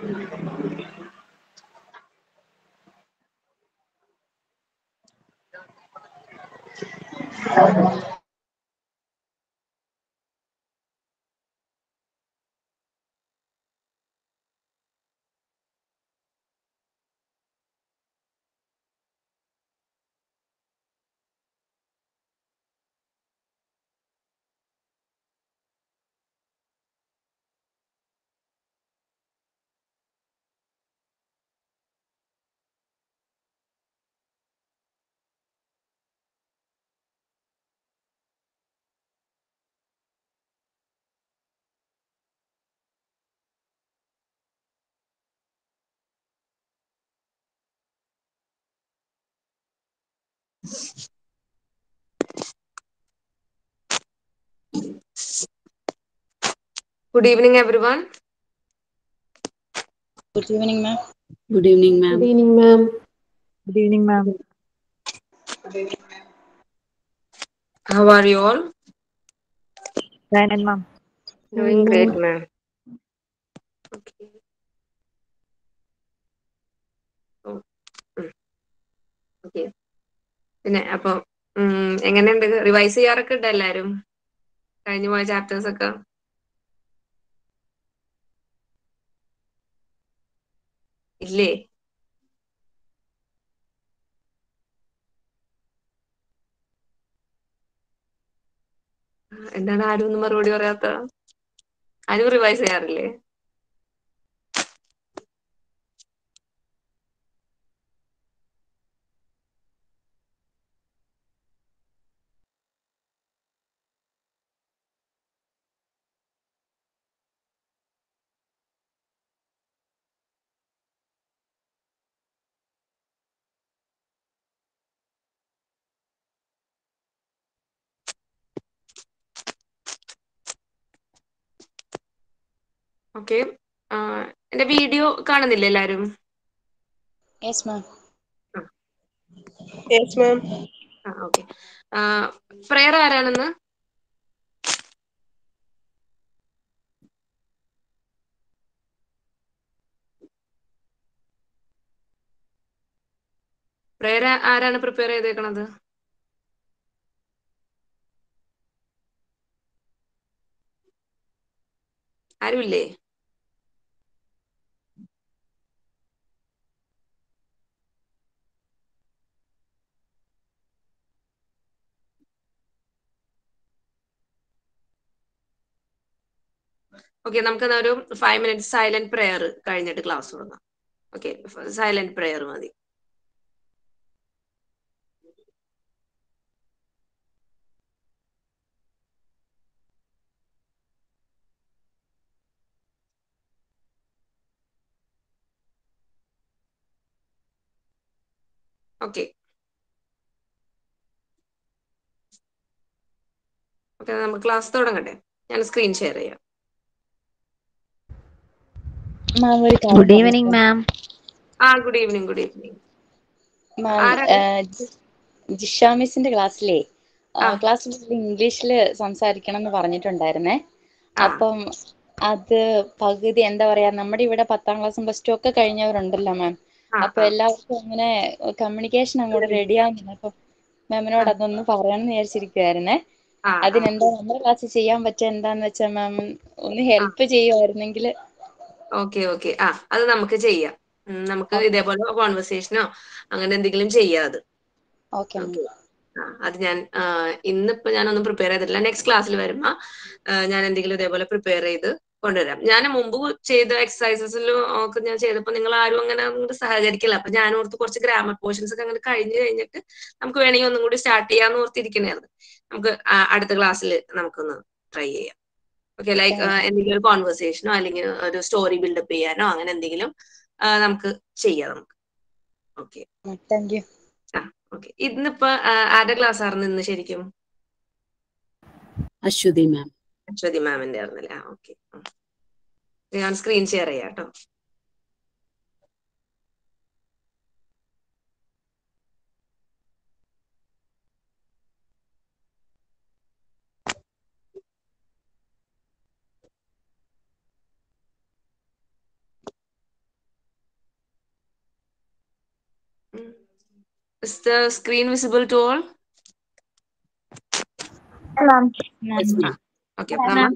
Thank you. Good evening, everyone. Good evening, ma'am. Good evening, ma'am. Good evening, ma'am. Good evening, ma'am. How are you all? Fine, ma'am. Doing great, ma'am. Okay. Oh, Okay. പിന്നെ അപ്പൊ എങ്ങനെയുണ്ട് revise ചെയ്യാറൊക്കെ ഉണ്ട് എല്ലാരും കഴിഞ്ഞു പോയ chapters ഒക്കെ ഇല്ലേ? എന്താണ് ആരും ഒന്നും മറുപടി പറയാത്ത? ആരും റിവൈസ് ചെയ്യാറില്ലേ? ഓക്കെ. എന്റെ വീഡിയോ കാണുന്നില്ല എല്ലാരും? Yes, ma'am. Yes, ma'am. ആ ഓക്കെ. പ്രേയർ ആരാണെന്ന്? പ്രയർ ആരാണ് പ്രിപ്പയർ ചെയ്തേക്കണത്? ആരുമില്ലേ? ഓക്കെ നമുക്ക് ഒരു ഫൈവ് മിനിറ്റ് സൈലന്റ് പ്രെയർ കഴിഞ്ഞിട്ട് ക്ലാസ് തുടങ്ങാം. ഓക്കെ സൈലന്റ് പ്രെയർ മതി. ഓക്കെ ഓക്കെ നമുക്ക് ക്ലാസ് തുടങ്ങട്ടെ. ഞാൻ സ്ക്രീൻ ഷെയർ ചെയ്യാം. Ma'am, evening ma'am. ആ good evening good evening? Jisha മിസ്സിന്റെ ക്ലാസ്സിലേ? ക്ലാസ് ക്ലാസ്സിൽ ഇംഗ്ലീഷിൽ സംസാരിക്കണം എന്ന് പറഞ്ഞിട്ടുണ്ടായിരുന്നേ. അപ്പം അത് പകുതി എന്താ പറയാ നമ്മുടെ ഇവിടെ പത്താം ക്ലാസ്സും പ്ലസ് ടു ഒക്കെ കഴിഞ്ഞവരുണ്ടല്ലോ മാം അപ്പൊ. എല്ലാവർക്കും അങ്ങനെ കമ്മ്യൂണിക്കേഷൻ അങ്ങോട്ട് റെഡി ആവുന്നില്ല. അപ്പൊ മാമിനോട് അതൊന്ന് പറയണമെന്ന് വിചാരിച്ചിരിക്കുവായിരുന്നേ. ആ, ആ. അതിനെന്താ നമ്മുടെ ക്ലാസ്സിൽ ചെയ്യാൻ പറ്റുക എന്താന്ന് വെച്ചാൽ മാം ഒന്ന് ഹെൽപ്പ് ചെയ്യുമായിരുന്നെങ്കിൽ ഓക്കെ ഓക്കെ. ആ അത് നമുക്ക് ചെയ്യാം. നമുക്ക് ഇതേപോലെ കോൺവെർസേഷനോ അങ്ങനെ എന്തെങ്കിലും ചെയ്യാം അത്. ഓക്കെ അത് ഞാൻ ഇന്നിപ്പോ ഞാനൊന്നും പ്രിപ്പയർ ചെയ്തിട്ടില്ല. നെക്സ്റ്റ് ക്ലാസ്സിൽ വരുമ്പോ ഞാൻ എന്തെങ്കിലും ഇതേപോലെ പ്രിപ്പയർ ചെയ്ത് കൊണ്ടുവരാം. ഞാൻ മുമ്പ് ചെയ്ത എക്സസൈസസിലും ഒക്കെ ഞാൻ ചെയ്തപ്പോൾ നിങ്ങൾ ആരും അങ്ങനെ അങ്ങോട്ട് സഹകരിക്കില്ല. അപ്പൊ ഞാൻ ഓർത്ത് കുറച്ച് ഗ്രാമർ പോർഷൻസ് ഒക്കെ അങ്ങനെ കഴിഞ്ഞു കഴിഞ്ഞിട്ട് നമുക്ക് വേണമെങ്കിൽ ഒന്നും കൂടി സ്റ്റാർട്ട് ചെയ്യാന്ന് ഓർത്തിരിക്കണായിരുന്നു. നമുക്ക് അടുത്ത ക്ലാസ്സിൽ നമുക്കൊന്ന് ട്രൈ ചെയ്യാം. ഓക്കെ ലൈക്ക് എന്തെങ്കിലും ഒരു കോൺവെർസേഷനോ അല്ലെങ്കിൽ ഒരു സ്റ്റോറി ബിൽഡപ്പ് ചെയ്യാനോ അങ്ങനെ എന്തെങ്കിലും നമുക്ക് ചെയ്യാം നമുക്ക്. ഓക്കെ താങ്ക് യു ഓക്കെ ഇന്നിപ്പോ ആരുടെ ക്ലാസ് ആയിരുന്നു ഇന്ന് ശരിക്കും? അശ്വതി മാം അശ്വതി മാമിന്റെ ആയിരുന്നല്ലേ? ആ ഓക്കെ ഞാൻ സ്ക്രീൻ ഷെയർ ചെയ്യാം കേട്ടോ. Is the screen visible to all? Ma'am. Okay നമ്മൾ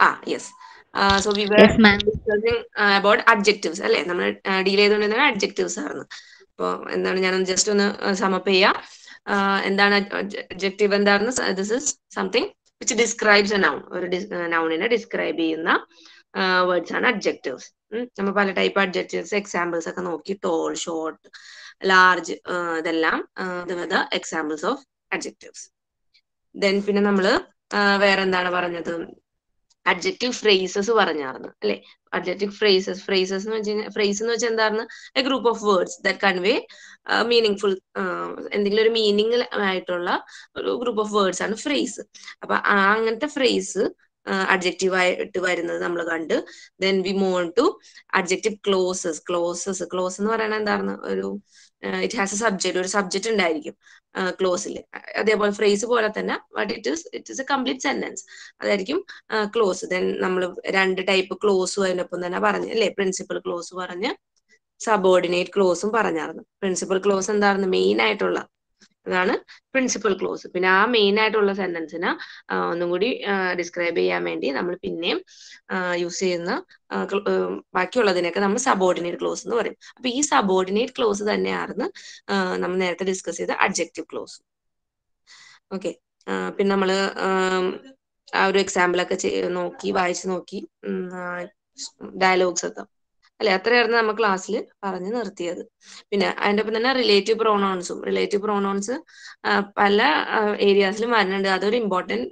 ആ yes so we were Yes, discussing uh, about adjectives അല്ലേ? നമ്മൾ ഡീൽ ചെയ്തുകൊണ്ടിരുന്നത് അഡ്ജക്റ്റീവ്സ് ആയിരുന്നു. അപ്പോൾ എന്താണ് ഞാൻ ജസ്റ്റ് ഒന്ന് സമപ്പ് ചെയ്യാം. എന്താണ് അഡ്ജക്റ്റീവ് എന്തായിരുന്നു? This is something which describes a noun ഒരു നൗണിനെ ഡിസ്ക്രൈബ് ചെയ്യുന്ന വേർഡ്സ് ആണ് അഡ്ജക്റ്റീവ്സ് നമ്മൾ പല ടൈപ്പ് അഡ്ജക്റ്റീവ്സ് എക്സാമ്പിൾസ് ഒക്കെ നോക്കി ടോൾ ഷോർട്ട് ലാർജ് ഇതെല്ലാം the examples of adjectives then പിന്നെ നമ്മൾ വേറെ എന്താണ് പറഞ്ഞത്? അഡ്ജക്റ്റീവ് ഫ്രേസസ് പറഞ്ഞായിരുന്നു അല്ലെ? അഡ്ജക്റ്റീവ് ഫ്രേസസ് ഫ്രേസസ് എന്ന് വെച്ച് ഫ്രേസ് എന്ന് വെച്ചാൽ എന്താണ് a group of words that convey meaning full എന്തെങ്കിലും ഒരു മീനിങ് ആയിട്ടുള്ള ഒരു ഗ്രൂപ്പ് ഓഫ് വേർഡ്സ് ആണ് ഫ്രേസ് അപ്പൊ അങ്ങനത്തെ ഫ്രേസ് അഡ്ജക്റ്റീവ് ആയിട്ട് വരുന്നത് നമ്മൾ കണ്ട്. Then we move to adjective clauses clauses clause എന്ന് പറയുന്നത് എന്താണ് ഒരു ഇറ്റ് ഹാസ് എ സബ്ജക്ട് ഒരു സബ്ജക്ട് ഉണ്ടായിരിക്കും ക്ലോസിൽ അതേപോലെ ഫ്രേസ് പോലെ തന്നെ but it is it is a complete sentence അതായിരിക്കും ക്ലോസ് ദെൻ നമ്മൾ രണ്ട് ടൈപ്പ് ക്ലോസ് അതിനൊപ്പം തന്നെ പറഞ്ഞു അല്ലെ? പ്രിൻസിപ്പൽ ക്ലോസ് പറഞ്ഞ് സബോർഡിനേറ്റ് ക്ലോസും പറഞ്ഞായിരുന്നു പ്രിൻസിപ്പൽ ക്ലോസ് എന്തായിരുന്നു മെയിൻ ആയിട്ടുള്ള അതാണ് പ്രിൻസിപ്പൽ ക്ലോസ് പിന്നെ ആ മെയിൻ ആയിട്ടുള്ള സെന്റൻസിന് ഒന്നും കൂടി ഡിസ്ക്രൈബ് ചെയ്യാൻ വേണ്ടി നമ്മൾ പിന്നെയും യൂസ് ചെയ്യുന്ന ബാക്കിയുള്ളതിനൊക്കെ നമ്മൾ സബോർഡിനേറ്റ് ക്ലോസ് എന്ന് പറയും. അപ്പൊ ഈ സബോർഡിനേറ്റ് ക്ലോസ് തന്നെയായിരുന്നു നമ്മൾ നേരത്തെ ഡിസ്കസ് ചെയ്ത അഡ്ജക്റ്റീവ് ക്ലോസ് ഓക്കെ പിന്നെ നമ്മൾ ആ ഒരു എക്സാമ്പിൾ ഒക്കെ നോക്കി വായിച്ചു നോക്കി ഡയലോഗ്സ് ഒക്കെ. അല്ലെ? അത്രയായിരുന്നു നമ്മൾ ക്ലാസ്സിൽ പറഞ്ഞു നിർത്തിയത്. പിന്നെ അതിന്റെ ഒപ്പം തന്നെ റിലേറ്റീവ് പ്രോണൗൺസും റിലേറ്റീവ് പ്രോണൗൺസ് പല ഏരിയാസിലും വരുന്നുണ്ട്. അതൊരു ഇമ്പോർട്ടന്റ്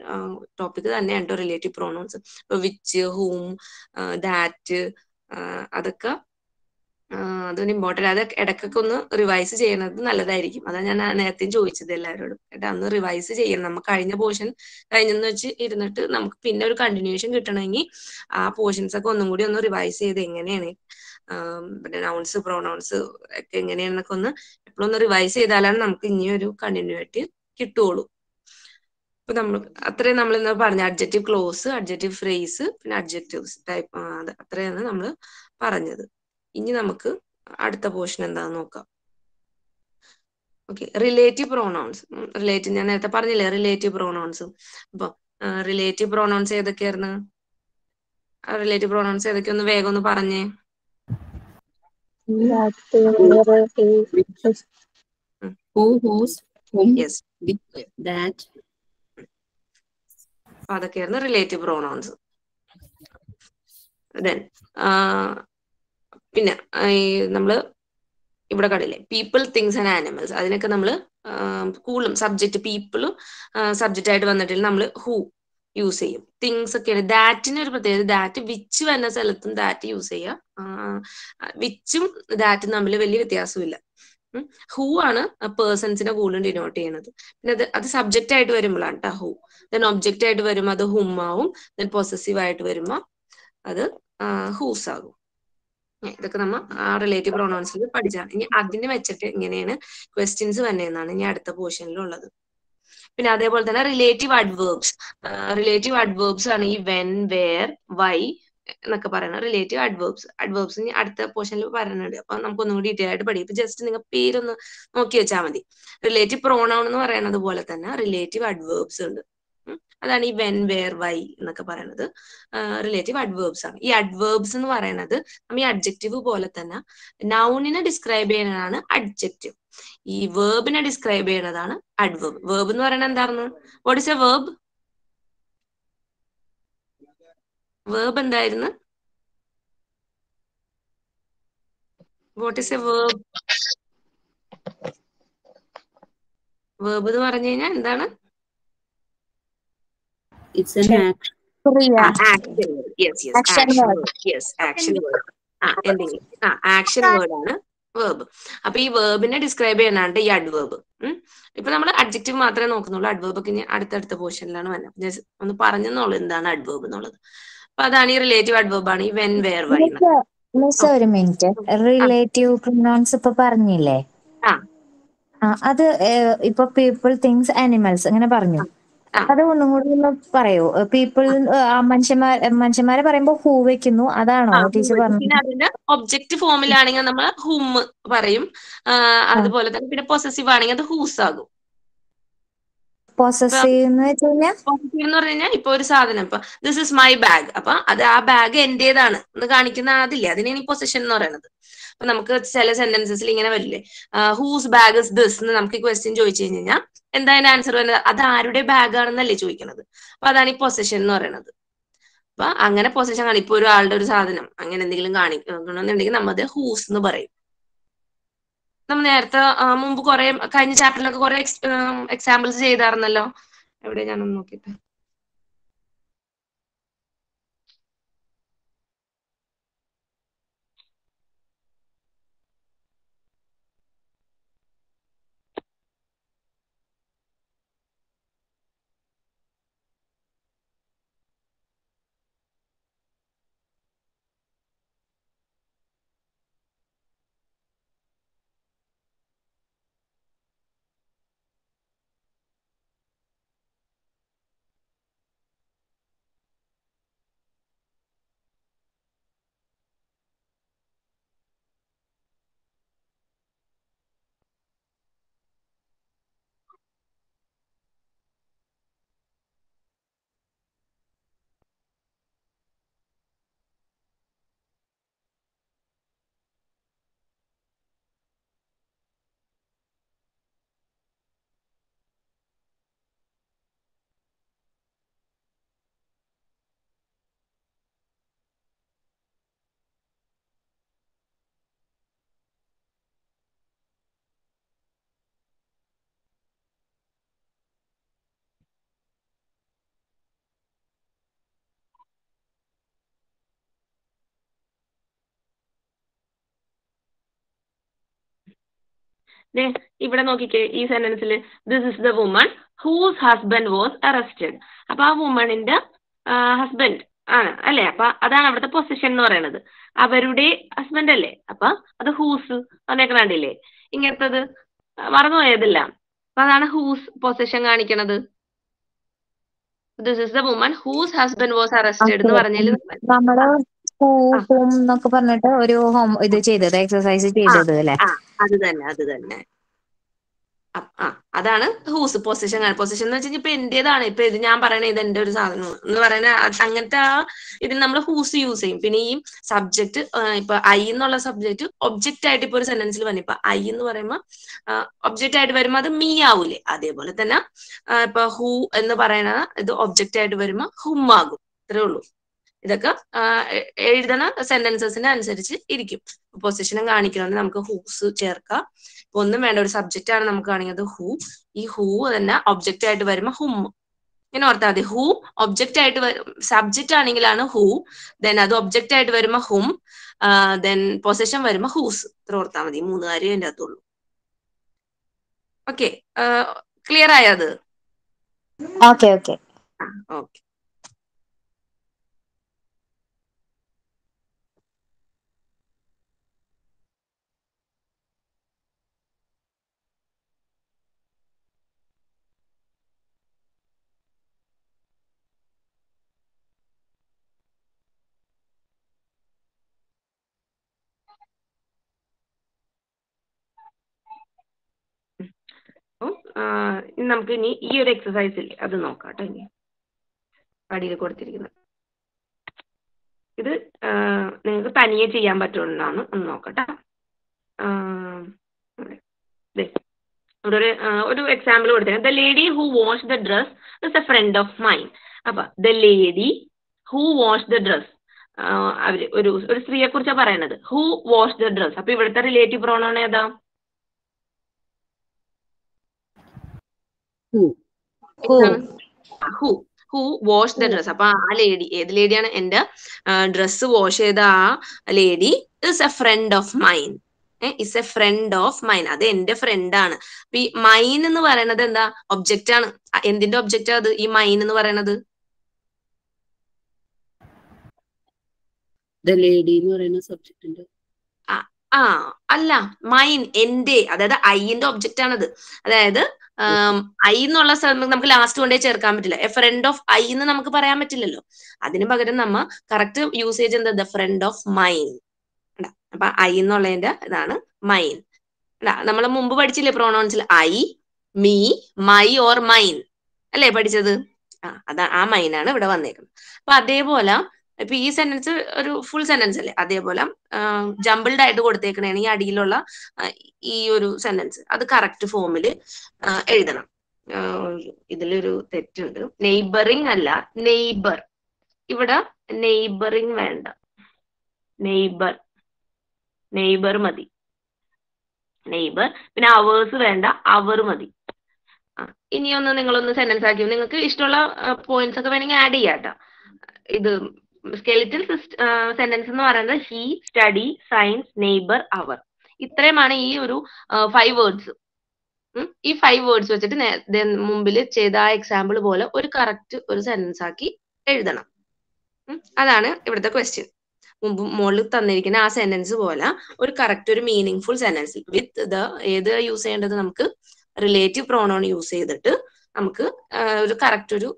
ടോപ്പിക് തന്നെയാണ് കേട്ടോ relative pronouns which whom that അതൊക്കെ അതൊരു ഇമ്പോർട്ടന്റ് അത് ഇടയ്ക്കൊക്കെ ഒന്ന് റിവൈസ് ചെയ്യുന്നത് നല്ലതായിരിക്കും. അതാ ഞാൻ നേരത്തെ ചോദിച്ചത് എല്ലാവരോടും. കേട്ടോ അന്ന് റിവൈസ് ചെയ്യണം. നമുക്ക് കഴിഞ്ഞ പോർഷൻ കഴിഞ്ഞെന്ന് വെച്ച് ഇരുന്നിട്ട് നമുക്ക് പിന്നെ ഒരു കണ്ടിന്യൂഷൻ കിട്ടണമെങ്കിൽ ആ പോർഷൻസ് ഒക്കെ ഒന്നും കൂടി ഒന്ന് റിവൈസ് ചെയ്ത് എങ്ങനെയാണ് പിന്നെ നൗൺസ് പ്രൊനൗൺസ് ഒക്കെ എങ്ങനെയാണെന്നൊക്കെ ഒന്ന് എപ്പോഴും ഒന്ന് റിവൈസ് ചെയ്താലാണ് നമുക്ക് ഇനി ഒരു കണ്ടിന്യൂറ്റി കിട്ടുള്ളൂ ഇപ്പൊ നമ്മൾ അത്രയും നമ്മൾ ഇന്ന് പറഞ്ഞ അഡ്ജക്റ്റീവ് ക്ലോസ് അഡ്ജക്റ്റീവ് ഫ്രേസ് പിന്നെ അഡ്ജക്റ്റീവ്സ് ടൈപ്പ് അത്രയാണ് നമ്മൾ പറഞ്ഞത്. ഇനി നമുക്ക് അടുത്ത പോർഷൻ എന്താന്ന് നോക്കാം. ഓക്കെ റിലേറ്റീവ് പ്രോണൗൺസ് റിലേറ്റീവ് ഞാൻ നേരത്തെ പറഞ്ഞില്ലേ റിലേറ്റീവ് പ്രോണൗൺസ് അപ്പൊ റിലേറ്റീവ് പ്രോണൗൺസ് ഏതൊക്കെയായിരുന്നു? റിലേറ്റീവ് പ്രോണൗൺസ് ഏതൊക്കെ? ഒന്ന് വേഗം ഒന്ന് പറഞ്ഞേ. അതൊക്കെയായിരുന്നു റിലേറ്റീവ് പ്രോണൗൺസ് ദെൻ പിന്നെ നമ്മൾ ഇവിടെ കണ്ടില്ലേ പീപ്പിൾ തിങ്സ് ആൻഡ് ആനിമൽസ് അതിനൊക്കെ നമ്മൾ കൂടുതലും സബ്ജക്റ്റ് പീപ്പിളും സബ്ജക്റ്റ് ആയിട്ട് വന്നിട്ടില്ല നമ്മൾ ഹൂ യൂസ് ചെയ്യും. തിങ്സ് ഒക്കെയാണ്. ദാറ്റിന് ഒരു പ്രത്യേകത ദാറ്റ് വിച്ച് വരുന്ന സ്ഥലത്തും ദാറ്റ് യൂസ് ചെയ്യാം. വിച്ചും ദാറ്റും തമ്മിൽ വലിയ വ്യത്യാസമില്ല. ഹൂ ആണ് പേഴ്സൺസിനെ കൂടുതലും ഡിനോട്ട് ചെയ്യുന്നത്. പിന്നെ അത് അത് സബ്ജക്റ്റ് ആയിട്ട് വരുമ്പോഴാണ് കേട്ടോ ഹൂ ദെൻ ഒബ്ജക്റ്റ് ആയിട്ട് വരുമ്പോൾ അത് ഹും ആവും. ദെൻ പൊസസീവ് ആയിട്ട് വരുമ്പോൾ അത് ഹൂസ് ആകും. ഇതൊക്കെ നമ്മൾ റിലേറ്റീവ് പ്രൊണൗൺസിൽ പഠിച്ചാണ് ഇനി അതിന് വെച്ചിട്ട് ഇങ്ങനെയാണ് ക്വസ്റ്റ്യൻസ് വന്നതെന്നാണ് ഇനി അടുത്ത പോർഷനിലുള്ളത് പിന്നെ അതേപോലെ തന്നെ റിലേറ്റീവ് അഡ്വേർബ്സ് റിലേറ്റീവ് അഡ്വേർബ്സ് ആണ് ഈ വെൻ വേർ വൈ എന്നൊക്കെ പറയുന്നത് റിലേറ്റീവ് അഡ്വേർബ്സ് അഡ്വേർബ്സ് ഇനി അടുത്ത പോർഷനിൽ പറയുന്നുണ്ട് അപ്പൊ നമുക്ക് ഒന്നും കൂടി ഡീറ്റെയിൽ ആയിട്ട് പഠിക്കും. ഇപ്പൊ ജസ്റ്റ് നിങ്ങൾ പേരൊന്ന് നോക്കി വെച്ചാൽ മതി. റിലേറ്റീവ് പ്രോണൗൺ എന്ന് പറയുന്നത് പോലെ തന്നെ റിലേറ്റീവ് അഡ്വേർബ്സ് ഉണ്ട്. അതാണ് ഈ വെൻ വേർ വൈ എന്നൊക്കെ പറയുന്നത് റിലേറ്റീവ് അഡ്വേർബ്സ് ആണ്. ഈ അഡ്വേർബ്സ് എന്ന് പറയുന്നത് നമ്മൾ ഈ അഡ്ജക്റ്റീവ് പോലെ തന്നെ നൗണിനെ ഡിസ്ക്രൈബ് ചെയ്യുന്നതാണ് അഡ്ജക്റ്റീവ് ഈ വേർബിനെ ഡിസ്ക്രൈബ് ചെയ്യുന്നതാണ് അഡ്വേർബ് വേർബ് എന്ന് പറയുന്നത് എന്താണ് what is a verb verb എന്തായിരുന്നു? What is a verb verb എന്ന് പറഞ്ഞു കഴിഞ്ഞാൽ എന്താണ്? It's an action. Yes action word ആ എന്തെങ്കിലും ആ ആക്ഷൻ വേർഡ് ആണ് വേർബ് അപ്പൊ ഈ വേർബിനെ ഡിസ്ക്രൈബ് ചെയ്യാനാണ് ഈ അഡ്വേർബ് ഇപ്പൊ നമ്മൾ അഡ്ജക്റ്റീവ് മാത്രമേ നോക്കുന്നുള്ളൂ. അഡ്വേർബ് ഒക്കെ ഇനി അടുത്തടുത്ത പോർഷനിലാണ് വരുന്നത് ഒന്ന് പറഞ്ഞെന്നുള്ളൂ എന്താണ് അഡ്വേർബ് എന്നുള്ളത്. അപ്പൊ അതാണ് ഈ റിലേറ്റീവ് അഡ്വേർബ് ആണ്. ഈ വെൻ വേർ മിസ് ഒരു മിനിറ്റ്. റിലേറ്റീവ് പ്രൊനൗൺസ് ഇപ്പൊ പറഞ്ഞില്ലേ? അത് ഇപ്പൊ പീപ്പിൾ തിങ്സ് ആനിമൽസ് അങ്ങനെ പറഞ്ഞു. അത് ഒന്നും കൂടി ഒന്ന് പറയൂ. പീപ്പിൾ മനുഷ്യന്മാർ മനുഷ്യന്മാരെ പറയുമ്പോ ഹൂ വെക്കുന്നു. അതാണോ ടീച്ചർ പറഞ്ഞു അതിന്റെ ഒബ്ജക്റ്റ് ഫോമിലാണെങ്കിൽ നമ്മൾ ഹും പറയും. അതുപോലെ തന്നെ പിന്നെ പൊസസീവ് ആണെങ്കിൽ അത് ഹൂസ് ആകും. പൊസസീവ് എന്ന് പറഞ്ഞാൽ ഇപ്പൊ ഒരു സാധനം. ഇപ്പൊ ദിസ് ഇസ് മൈ ബാഗ് അപ്പൊ അത് ആ ബാഗ് എന്റേതാണ്. എന്ന് കാണിക്കുന്ന അതില്ലേ? അതിനാണ് ഈ പൊസിഷൻ എന്ന് പറയുന്നത് അപ്പൊ നമുക്ക് ചില സെന്റൻസസിൽ ഇങ്ങനെ വരില്ലേ? ഹൂസ് ബാഗ് ഇസ് ദിസ് എന്ന് നമുക്ക് ക്വസ്റ്റ്യൻ ചോദിച്ചു കഴിഞ്ഞാൽ എന്താ ആൻസർ വരുന്നത്? അത് ആരുടെ ബാഗ് ആണെന്നല്ലേ ചോദിക്കുന്നത് അപ്പൊ അതാണ് ഈ പൊസിഷൻ എന്ന് പറയുന്നത് അപ്പൊ അങ്ങനെ പൊസിഷൻ കാണും ഇപ്പൊ ഒരാളുടെ ഒരു സാധനം അങ്ങനെ എന്തെങ്കിലും കാണിക്കണമെന്നുണ്ടെങ്കിൽ നമ്മൾ അത് ഹൂസ് എന്ന് പറയും. നമ്മൾ നേരത്തെ മുമ്പ് കുറെ കഴിഞ്ഞ ചാപ്റ്ററിലൊക്കെ കുറെ എക്സാമ്പിൾസ് ചെയ്തായിരുന്നല്ലോ. എവിടെ ഞാനൊന്ന് നോക്കിയിട്ട്. ദേ, ഇവിടെ നോക്കിക്കേ ഈ സെന്റൻസിൽ this is the woman whose husband was arrested അപ്പൊ ആ വുമണിന്റെ ഹസ്ബൻഡ് ആണ് അല്ലെ? അപ്പൊ അതാണ് അവിടുത്തെ പൊസിഷൻ എന്ന് പറയുന്നത് അവരുടെ ഹസ്ബൻഡ് അല്ലേ? അപ്പൊ അത് ഹൂസ് വന്നേക്കണ കണ്ടില്ലേ? ഇങ്ങനത്തത് മറന്നുപോയതില്ല. അപ്പൊ അതാണ് ഹൂസ് പൊസിഷൻ കാണിക്കണത്. This is the woman whose husband was arrested എന്ന് പറഞ്ഞാൽ നമ്മുടെ ഹൂ എന്നൊക്കെ പറഞ്ഞിട്ട് ഒരു ഹോം ഇത് ചെയ്തത് എക്സസൈസ് ചെയ്തത് അല്ലേ? അത് തന്നെ അത് തന്നെ. ആ അതാണ് ഹൂസ് പൊസിഷൻ പൊസിഷൻ എന്ന് വെച്ചാൽ ഇപ്പൊ എന്റേതാണ്. ഇപ്പൊ ഇത് ഞാൻ പറയണ ഇത് എന്റെ ഒരു സാധനം എന്ന് പറയുന്ന അങ്ങനത്തെ ആ ഇതിൽ നമ്മൾ ഹൂസ് യൂസ് ചെയ്യും. പിന്നെ ഈ സബ്ജക്ട് ഇപ്പൊ ഐ എന്നുള്ള സബ്ജക്ട് ഒബ്ജക്റ്റ് ആയിട്ട് ഇപ്പൊ ഒരു സെന്റൻസിൽ വന്നു ഇപ്പൊ ഐ എന്ന് പറയുമ്പോ ഒബ്ജക്റ്റ് ആയിട്ട് വരുമ്പോ അത് മീ ആവൂലേ. അതേപോലെ തന്നെ ഇപ്പൊ ഹൂ എന്ന് പറയുന്ന ഇത് ഒബ്ജക്റ്റ് ആയിട്ട് വരുമ്പോ ഹും ആകും. ഇത്രേ ഉള്ളൂ. ഇതൊക്കെ എഴുതണ സെന്റൻസസിന് അനുസരിച്ച് ഇരിക്കും. പൊസിഷനും കാണിക്കണമെങ്കിൽ നമുക്ക് ഹൂസ് ചേർക്കാം. ഇപ്പൊ ഒന്നും വേണ്ട ഒരു സബ്ജക്റ്റ് ആണ് നമുക്ക് കാണിക്കുന്നത് ഹൂ ഈ ഹൂ തന്നെ ഒബ്ജക്റ്റ് ആയിട്ട് വരുമ്പോ ഹും ഇങ്ങനെ ഓർത്താൽ മതി. ഹൂ ഒബ്ജക്റ്റ് ആയിട്ട് സബ്ജക്റ്റ് ആണെങ്കിലാണ് ഹൂ ദെൻ അത് ഒബ്ജക്റ്റ് ആയിട്ട് വരുമ്പോ ഹും ദെൻ പൊസിഷൻ വരുമ്പോ ഹൂസ് ഇത്ര ഓർത്താൽ മതി. മൂന്ന് കാര്യം അതിന്റെ അകത്തുള്ളൂ. ഓക്കെ ക്ലിയർ ആയത് ഓക്കെ ഓക്കെ ഓക്കെ അപ്പം നമുക്ക് ഇനി ഈ ഒരു എക്സസൈസ് ഇല്ലേ അത് നോക്കാം കേട്ടോ ഇനി. അടിയിൽ കൊടുത്തിരിക്കുന്നത്. ഇത് നിങ്ങൾക്ക് തനിയെ ചെയ്യാൻ പറ്റുന്നതാണ് ഒന്ന് നോക്കട്ടെ. ഇവിടെ. ഒരു ഒരു എക്സാമ്പിൾ കൊടുത്തിട്ടുണ്ട് the lady who wash the dress is a friend of mine അപ്പൊ the lady who wash the dress അവർ ഒരു ഒരു സ്ത്രീയെ കുറിച്ചാണ് പറയണത്. ഹു വാഷ് ദ ഡ്രസ് അപ്പൊ ഇവിടുത്തെ റിലേറ്റീവ് പ്രോണോൺ ഏതാ? Who? Who? Who who wash the dress അപ്പൊ ആ ലേഡി ഏത് ലേഡിയാണ് എന്റെ ഡ്രസ്സ് വാഷ് ചെയ്ത ആ lady is a friend of mine is a friend of mine അത് എന്റെ ഫ്രണ്ട് ആണ്. അപ്പൊ ഈ മൈൻ എന്ന് പറയുന്നത് എന്താ? ഒബ്ജക്റ്റ് ആണ്. എന്തിന്റെ ഒബ്ജക്റ്റ് അത്? ഈ മൈൻ എന്ന് പറയുന്നത്? The എന്ന് പറയുന്ന സബ്ജക്റ്റിന്റെ ആ അല്ല മൈൻ എന്റെ അതായത് ഐന്റെ ഒബ്ജക്റ്റ് ആണത്. അതായത് ഐ എന്നുള്ള സ്ഥലം നമുക്ക് ലാസ്റ്റ് കൊണ്ടേ ചേർക്കാൻ പറ്റില്ല. എ ഫ്രണ്ട് ഓഫ് ഐ എന്ന് നമുക്ക് പറയാൻ പറ്റില്ലല്ലോ. അതിന് പകരം നമ്മ കറക്റ്റ് യൂസേജ് എന്താ? ദ ഫ്രണ്ട് ഓഫ് മൈൻ അപ്പൊ ഐ എന്നുള്ളതിന്റെ ഇതാണ് മൈൻ നമ്മൾ മുമ്പ് പഠിച്ചില്ലേ പ്രോണൗൺസിൽ I me my or mine അല്ലേ പഠിച്ചത്? ആ അതാ ആ മൈനാണ് ഇവിടെ വന്നേക്കുന്നത്. അപ്പൊ അതേപോലെ ഇപ്പൊ ഈ സെന്റൻസ് ഒരു ഫുൾ സെന്റൻസ് അല്ലേ? അതേപോലെ ജമ്പിൾഡ് ആയിട്ട് കൊടുത്തേക്കണേണ് ഈ അടിയിലുള്ള ഈ ഒരു സെന്റൻസ് അത് കറക്റ്റ് ഫോമിൽ എഴുതണം. ഇതിലൊരു തെറ്റുണ്ട്. നെയ്ബറിങ് അല്ല നെയ്ബർ ഇവിടെ നെയ്ബറിങ് വേണ്ട. നെയ്ബർ നെയ്ബർ മതി. നെയ്ബർ പിന്നെ അവേഴ്സ് വേണ്ട അവർ മതി. ഇനിയൊന്ന് നിങ്ങളൊന്ന് സെന്റൻസ് ആക്കി. നിങ്ങൾക്ക് ഇഷ്ടമുള്ള പോയിന്റ്സ് ഒക്കെ വേണമെങ്കിൽ ആഡ് ചെയ്യാട്ടോ. ഇത് സ്കെലിറ്റൽ സെന്റൻസ് എന്ന് പറയുന്നത് he study science neighbour our ഇത്രയുമാണ് ഈ ഒരു ഫൈവ് വേർഡ്സ് ഈ ഫൈവ് വേർഡ്സ് വെച്ചിട്ട് മുമ്പിൽ ചെയ്ത ആ എക്സാമ്പിൾ പോലെ ഒരു കറക്റ്റ് ഒരു സെന്റൻസ് ആക്കി എഴുതണം. അതാണ് ഇവിടുത്തെ ക്വസ്റ്റ്യൻ മുമ്പ് മുകളിൽ തന്നിരിക്കുന്ന ആ സെന്റൻസ് പോലെ ഒരു കറക്റ്റ് ഒരു meaning full sentence with the ഏത് യൂസ് ചെയ്യേണ്ടത് നമുക്ക് റിലേറ്റീവ് പ്രോണോൺ യൂസ് ചെയ്തിട്ട് നമുക്ക് ഒരു കറക്റ്റ് ഒരു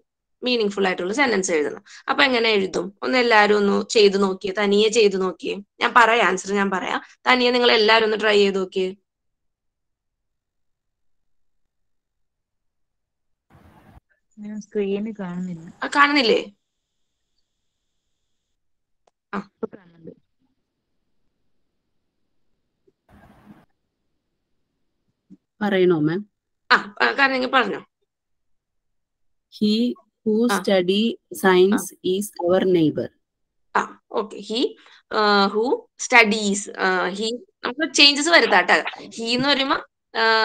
മീനിങ് ഫുൾ ആയിട്ടുള്ള സെന്റൻസ് എഴുതണം. അപ്പൊ എങ്ങനെ എഴുതും? ഒന്ന് എല്ലാവരും ഒന്ന് ചെയ്തു നോക്കിയേ. തനിയെ ചെയ്തു നോക്കിയേ. ഞാൻ പറയാം ആൻസർ ഞാൻ പറയാം. തനിയെ നിങ്ങൾ എല്ലാവരും ഒന്ന് ട്രൈ ചെയ്ത് നോക്കിയേ. സ്ക്രീനിൽ കാണുന്നില്ല. ആ, കാണുന്നില്ലേ? പറയണോ മാം ആ ആ, കാരണം പറഞ്ഞോ. He who. Study science is our neighbour ആ okay he studies studies he നമുക്ക് ചേഞ്ചസ് വരുത്താട്ടോ. ഹി എന്ന് പറയുമ്പോ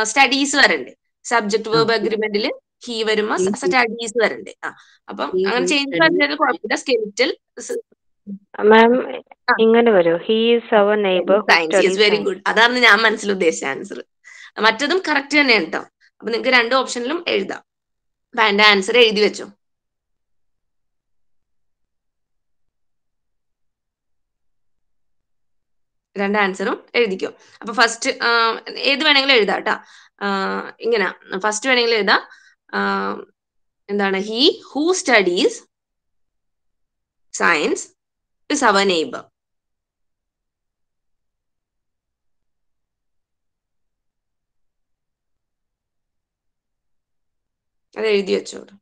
സ്റ്റഡീസ് വരണ്ടേ. സബ്ജക്ട് വേർബ് അഗ്രിമെന്റിൽ ഹി വരുമ്പോ He- സ്റ്റഡീസ് വരണ്ടേ. ആ അപ്പം അങ്ങനെ ചേഞ്ചസ് വരുന്നതിൽ കുഴപ്പമില്ല. Skeletal ma'am. ഇങ്ങനെ വരും. He is our neighbour very good അതാണ് ഞാൻ മനസ്സിൽ ഉദ്ദേശിച്ച ആൻസർ മറ്റതും കറക്റ്റ് തന്നെയാണ് കേട്ടോ അപ്പൊ നിങ്ങൾക്ക് രണ്ട് ഓപ്ഷനിലും എഴുതാം. അപ്പൊ എന്റെ ആൻസർ എഴുതി വെച്ചോ. രണ്ട് ആൻസറും എഴുതിക്കോ. അപ്പൊ ഫസ്റ്റ് ഏത് വേണമെങ്കിലും എഴുതാം ഇങ്ങനെ. ഫസ്റ്റ് വേണമെങ്കിലും എഴുതാം. എന്താണ്? He who studies science is our neighbour അത് എഴുതി വെച്ചോളൂ.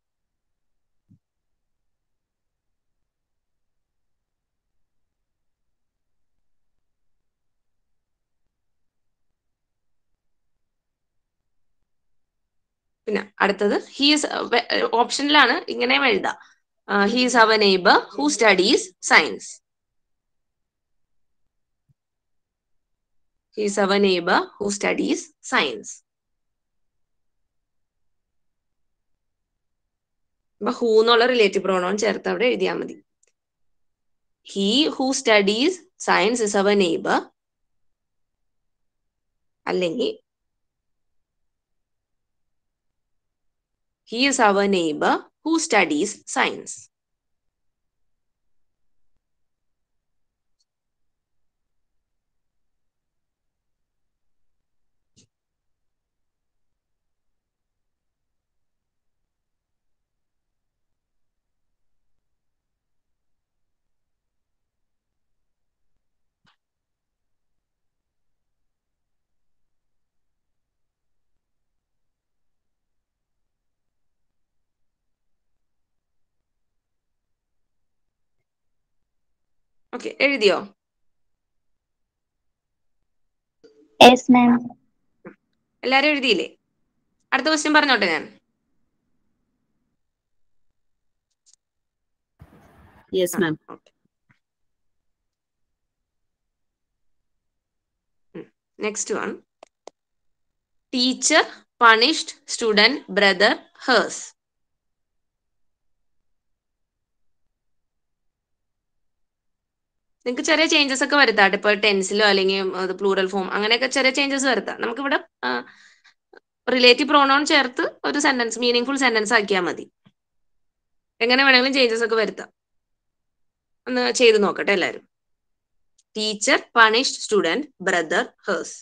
പിന്നെ അടുത്തത് ഹീസ് ഓപ്ഷനിലാണ് ഇങ്ങനെ എഴുതാം. He's our neighbour who studies science he's our neighbour who studies science അപ്പൊ ഹൂ എന്നുള്ള റിലേറ്റീവ് പ്രോണോൺ ചേർത്ത് അവിടെ എഴുതിയാൽ മതി. He who studies science is our neighbour അല്ലെങ്കിൽ he is our neighbour who studies science okay എഴുതിയോ യെസ് മാം എല്ലാരും എഴുതിയില്ലേ അടുത്ത ക്വസ്റ്റ്യൻ പറഞ്ഞോട്ടെ ഞാൻ. Yes ma'am next one teacher punished student brother hers നിങ്ങൾക്ക് ചെറിയ ചേഞ്ചസ് ഒക്കെ വരുത്താം ഇപ്പൊ ടെൻസിലോ അല്ലെങ്കിൽ പ്ലൂറൽ ഫോം അങ്ങനെയൊക്കെ ചെറിയ ചേഞ്ചസ് വരുത്താം. നമുക്കിവിടെ റിലേറ്റീവ് പ്രോണോൺ ചേർത്ത് ഒരു സെന്റൻസ് മീനിങ് ഫുൾ സെന്റൻസ് ആക്കിയാൽ മതി. എങ്ങനെ വേണമെങ്കിലും ചേഞ്ചസ് ഒക്കെ വരുത്താം. ഒന്ന് ചെയ്ത് നോക്കട്ടെ എല്ലാവരും teacher punished student brother hers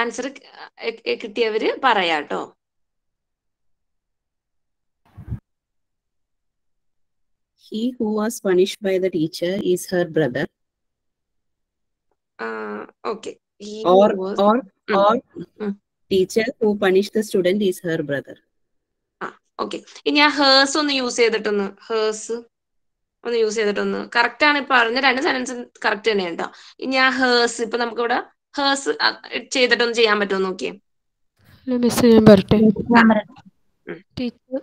answer കിട്ടിയവര് പറയാട്ടോ He who was punished by the teacher is her brother. Or or Mm. or Mm. teacher who punished the student is her brother. Okay ഇനി ആ hers ഒന്ന് use ചെയ്തിട്ടൊന്ന് hers ഒന്ന് use ചെയ്തിട്ടൊന്ന് correct ആണ് ഇപ്പൊ പറഞ്ഞ രണ്ട് സെന്റൻസ് കറക്റ്റ് തന്നെയാണ് കേട്ടോ ഇനി ആ ഹേഴ്സ് ഇപ്പൊ നമുക്ക് ഇവിടെ ഹേഴ്സ് ചെയ്തിട്ടൊന്ന് ചെയ്യാൻ പറ്റുമോ നോക്കിയേ. മിസ് ഞാൻ പറട്ടെ. Teacher.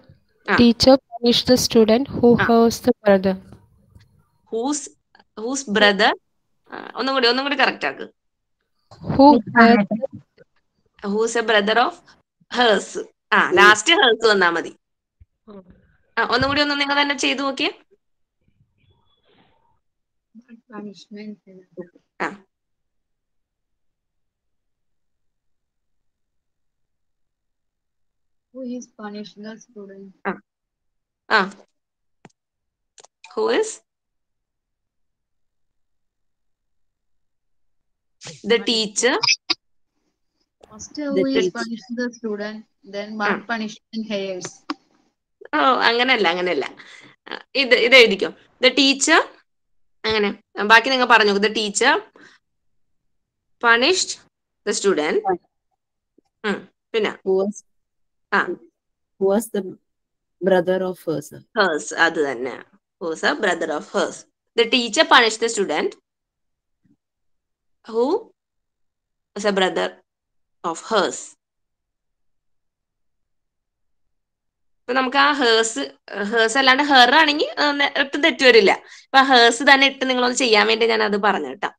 Teacher punish the student who. Hers the brother whose whose brother ഒന്നും കൂടി ഒന്നും കൂടി കറക്റ്റ് ആക്ക്. Who whose a brother of hers ആ ലാസ്റ്റ് ഹേഴ്സ് വന്നാ മതി. ആ ഒന്നും കൂടി ഒന്ന് നിങ്ങൾ തന്നെ ചെയ്തു നോക്കിയേ. ആ. Who is punished the student? ah ah who is the teacher First, who The is punishing punished the student? Then what punishment hires? ഓ അങ്ങനെയല്ല ആ, ഇത് ഇത് എഴുതിക്കോ ദ ടീച്ചർ അങ്ങനെ ബാക്കി നിങ്ങൾ പറഞ്ഞു the teacher punished the student പിന്നെ Was the brother of hers? Hers അത് തന്നെ. Whose a brother of hers the teacher punish the student who is a brother of hers ഇപ്പൊ നമുക്ക് ആ ഹേഴ്സ് ഹേഴ്സ് അല്ലാണ്ട് ഹെർ ആണെങ്കിൽ ഒട്ടും തെറ്റ് വരില്ല ഇപ്പൊ ഹേഴ്സ് തന്നെ ഇട്ട് നിങ്ങളൊന്ന് ചെയ്യാൻ വേണ്ടി ഞാൻ അത് പറഞ്ഞു കേട്ടോ.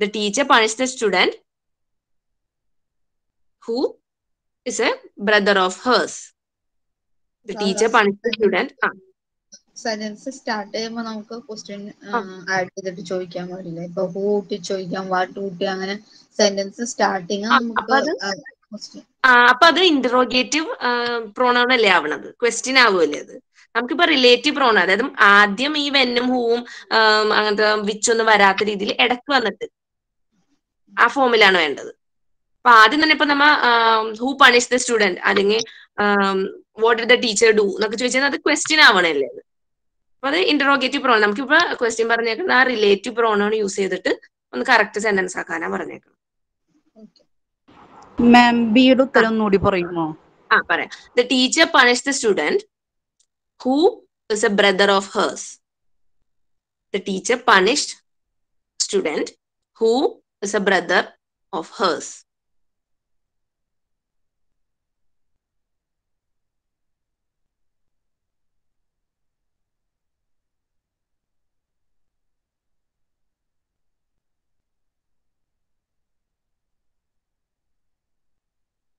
The teacher punish the student who a brother of hers. The the teacher punished the student. ആ. സെന്റൻസ് സ്റ്റാർട്ട് ചെയ്യുമ്പോൾ നമുക്ക് ക്വസ്റ്റ്യൻ ആഡ് ചെയ്തിട്ട് ചോദിക്കാൻ പാടില്ല. ഇപ്പൊ ഹൂ ഊട്ടി ചോദിക്കാം വാട്ട് ഊട്ടി അങ്ങനെ സെന്റൻസ് സ്റ്റാർട്ടിങ് നമുക്ക് അപ്പൊ അത് ഇന്ററോഗേറ്റീവ് പ്രോണൗൺ അല്ലേ ആവണത്? ക്വസ്റ്റ്യൻ ആവുമല്ലേ അത്? നമുക്കിപ്പോ റിലേറ്റീവ് പ്രോണൗൺ അതായത് ആദ്യം ഈ വെന്നും ഹൂവും അങ്ങനത്തെ വിച്ചൊന്നും വരാത്ത രീതിയിൽ ഇടയ്ക്ക് വന്നിട്ട് ആ ഫോമിലാണ് വേണ്ടത്. അപ്പൊ ആദ്യം തന്നെ ഇപ്പൊ നമ്മ ഹൂ പണിഷ് ദ സ്റ്റുഡന്റ് അല്ലെങ്കിൽ what did the teacher do എന്നൊക്കെ ചോദിച്ചാൽ അത് ക്വസ്റ്റ്യൻ ആവണല്ലേ അത്. അപ്പൊ അത് ഇന്ററോഗേറ്റീവ് പ്രോണൗൺ നമുക്കിപ്പോ ക്വസ്റ്റ്യൻ പറഞ്ഞേക്കുന്നത് ആ റിലേറ്റീവ് പ്രോണൗൺ യൂസ് ചെയ്തിട്ട് ഒന്ന് കറക്റ്റ് സെന്റൻസ് ആക്കാനാ പറഞ്ഞേക്കുന്നത്. മാം ബിയുടെ ഉത്തരം ഒന്നുകൂടി പറയുമോ? ആ പറയാം. The teacher punish the student who is a brother of hers the teacher punished student who is a brother of hers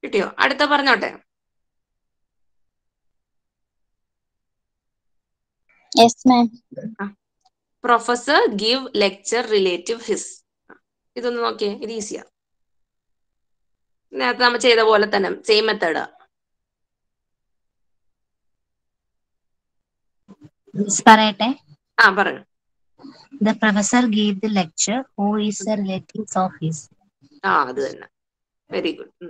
കിട്ടിയോ? അടുത്ത പറഞ്ഞോട്ടെ. Professor give lecture relative his ഇതൊന്ന് നോക്കിയേ ഇത് ഈസിയാ നേരത്തെ നമ്മൾ ചെയ്ത പോലെ തന്നെ സെയിം മെത്തേഡ് പറയട്ടെ. ആ പറഞ്ഞു the professor give the lecture who is the relatives of his ആ അത് തന്നെ. വെരി ഗുഡ്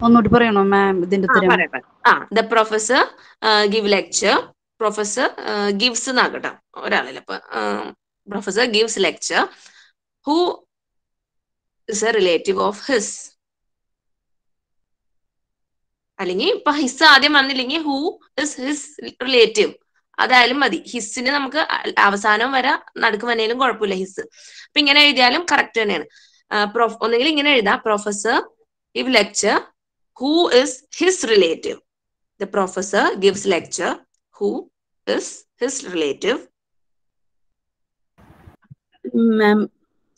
ഒന്നുകൂടി പറയണോ മാം ഇതിന്റെ ആ the professor give lecture professor gives എന്നാകട്ടെ ഒരാളില്ല അപ്പൊ professor gives lecture who is a relative of his അല്ലെങ്കിൽ ഇപ്പൊ ഹിസ് ആദ്യം വന്നില്ലെങ്കിൽ ഹൂ ഇസ് ഹിസ് റിലേറ്റീവ് അതായാലും മതി. ഹിസ്സിന് നമുക്ക് അവസാനം വരെ നടുക്ക് വന്നേലും കുഴപ്പമില്ല ഹിസ് അപ്പൊ ഇങ്ങനെ എഴുതിയാലും കറക്റ്റ് തന്നെയാണ്. ഒന്നെങ്കിൽ ഇങ്ങനെ എഴുതാം. Professor give lecture who is his relative the professor gives lecture who is his relative മാം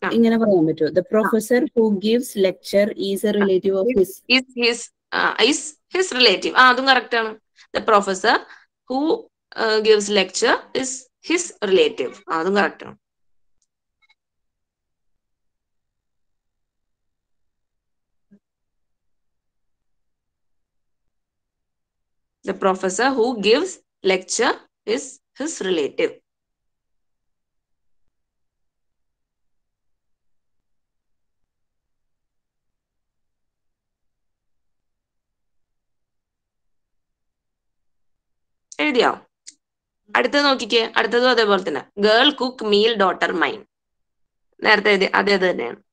ആ. ഇങ്ങനെ പറയാൻ പറ്റുമോ the professor who gives lecture is a relative of his is his uh, is his relative ആ അതും correct ആണ് the professor who uh, gives lecture is his relative ആ അതും correct ആണ് the professor who gives lecture is his relative. എഴുതിയോ? അടുത്തത് നോക്കിക്കേ. അടുത്തതും അതേപോലെ തന്നെ. Girl cook meal daughter mine നേരത്തെ എഴുതി അതേ അത് തന്നെയാണ്.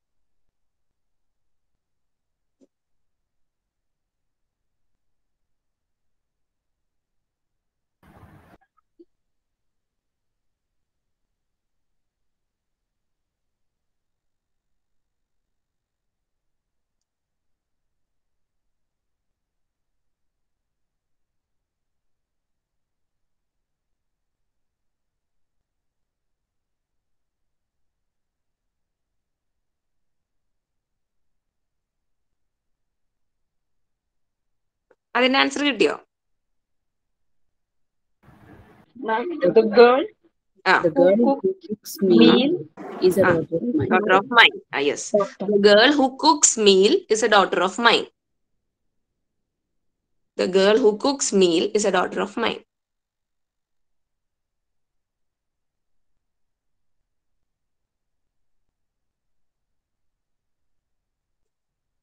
അതിന്റെ ആൻസർ കിട്ടിയോ The girl ആ The girl who cooks meal is a Ah. daughter of mine. daughter of mine ah, yes the girl who cooks meal is a daughter of mine the girl who cooks meal is a daughter of mine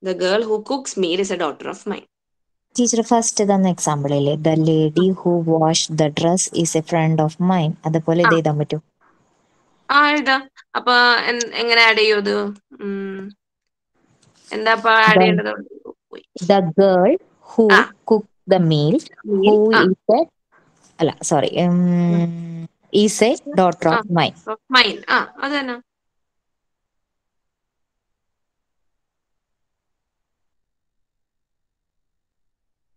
the girl who cooks meal is a daughter of mine Teacher first തന്ന example ഇല്ലേ? The lady who wash the dress is a friend of mine അതുപോലെ ഇത്. എഴുതാൻ പറ്റും. ആ എഴുതാം. അപ്പൊ എങ്ങനെ ആഡ് ചെയ്യും അത്. എന്താ ആഡ് The- ചെയ്യേണ്ടത്. The girl who cook the meal Meal, who is a അല്ല sorry is a daughter of mine of mine. ആ അത് തന്നെ.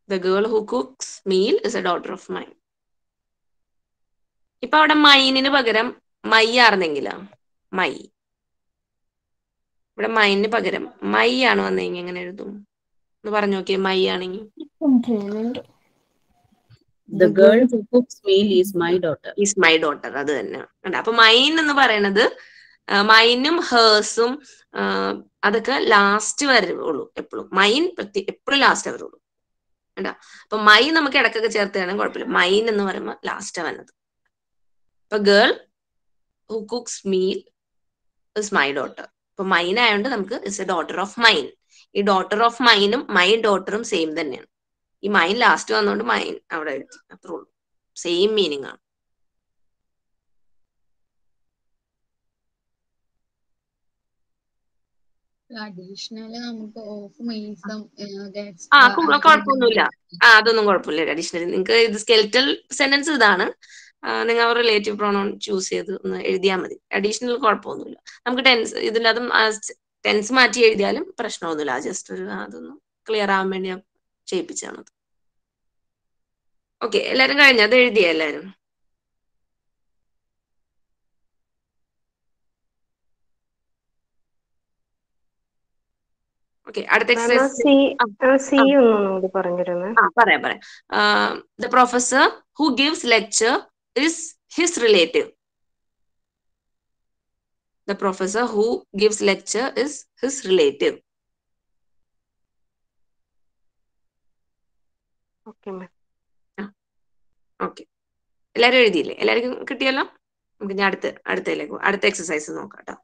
The girl who cooks meal is a daughter of mine ഇപ്പൊ അവിടെ മൈനിന് പകരം മൈ ആർന്നെങ്കിലാ? മൈ. ഇവിടെ മൈനിന് പകരം മൈ ആണ് വന്നെങ്കിൽ എങ്ങനെ എഴുതും? എന്ന് പറഞ്ഞു നോക്കിയേ മൈ ആണെങ്കിൽ. The girl who cooks meal is my daughter. Is my daughter. അത് തന്നെ. കണ്ടോ? അപ്പൊ മൈൻ എന്ന് പറയണത് ആ, മൈനും ഹേഴ്സും അതൊക്കെ ലാസ്റ്റ് വരുള്ളൂ എപ്പോഴും. മൈൻ എപ്പോഴും ലാസ്റ്റ് വരുള്ളൂ കണ്ടാ? അപ്പൊ മൈ നമുക്ക് ഇടക്കൊക്കെ ചേർത്ത് വേണം കുഴപ്പമില്ല. മൈൻ എന്ന് പറയുമ്പോൾ ലാസ്റ്റ് വന്നത് ഇപ്പൊ girl who cooks meal is my daughter ഇപ്പൊ മൈൻ ആയതുകൊണ്ട് നമുക്ക് is a daughter of mine ഈ ഡോട്ടർ ഓഫ് മൈനും മൈ ഡോട്ടറും സെയിം തന്നെയാണ്. ഈ മൈൻ ലാസ്റ്റ് വന്നുകൊണ്ട് മൈൻ അവിടെ എഴുതി അത്രേ ഉള്ളൂ. സെയിം മീനിങ് ആണ്. അഡീഷണൽ നമുക്ക് ഓഫ് ആ കുഴപ്പമൊന്നുമില്ല. ആ അതൊന്നും കുഴപ്പമില്ല. അഡീഷണൽ നിങ്ങൾക്ക് ഇത് സ്കെൽറ്റൽ സെന്റൻസ് ഇതാണ്. നിങ്ങൾ റിലേറ്റീവ് പ്രോണോൺ ചൂസ് ചെയ്ത് ഒന്ന് എഴുതിയാൽ മതി. അഡീഷണൽ കുഴപ്പമൊന്നുമില്ല. നമുക്ക് ടെൻസ് ഇതിന്റെ അതും ടെൻസ് മാറ്റി എഴുതിയാലും പ്രശ്നമൊന്നുമില്ല. ജസ്റ്റ് ഒരു അതൊന്ന് ക്ലിയർ ആവാൻ വേണ്ടി ഞാൻ ചെയ്യിപ്പിച്ചാണത് ഓക്കെ എല്ലാരും കഴിഞ്ഞത് എഴുതിയ എല്ലാരും ഓക്കെ അടുത്ത എക്സസൈസ് പറയാം പറയാം. The professor who gives lecture is his relative the professor who gives lecture is his relative okay ma'am okay എല്ലാരും എഴുതിയില്ലേ? എല്ലാവർക്കും കിട്ടിയല്ലോ? നമുക്ക് ഞാൻ അടുത്ത അടുത്തേക്ക് അടുത്ത എക്സസൈസ് നോക്കാം കേട്ടോ.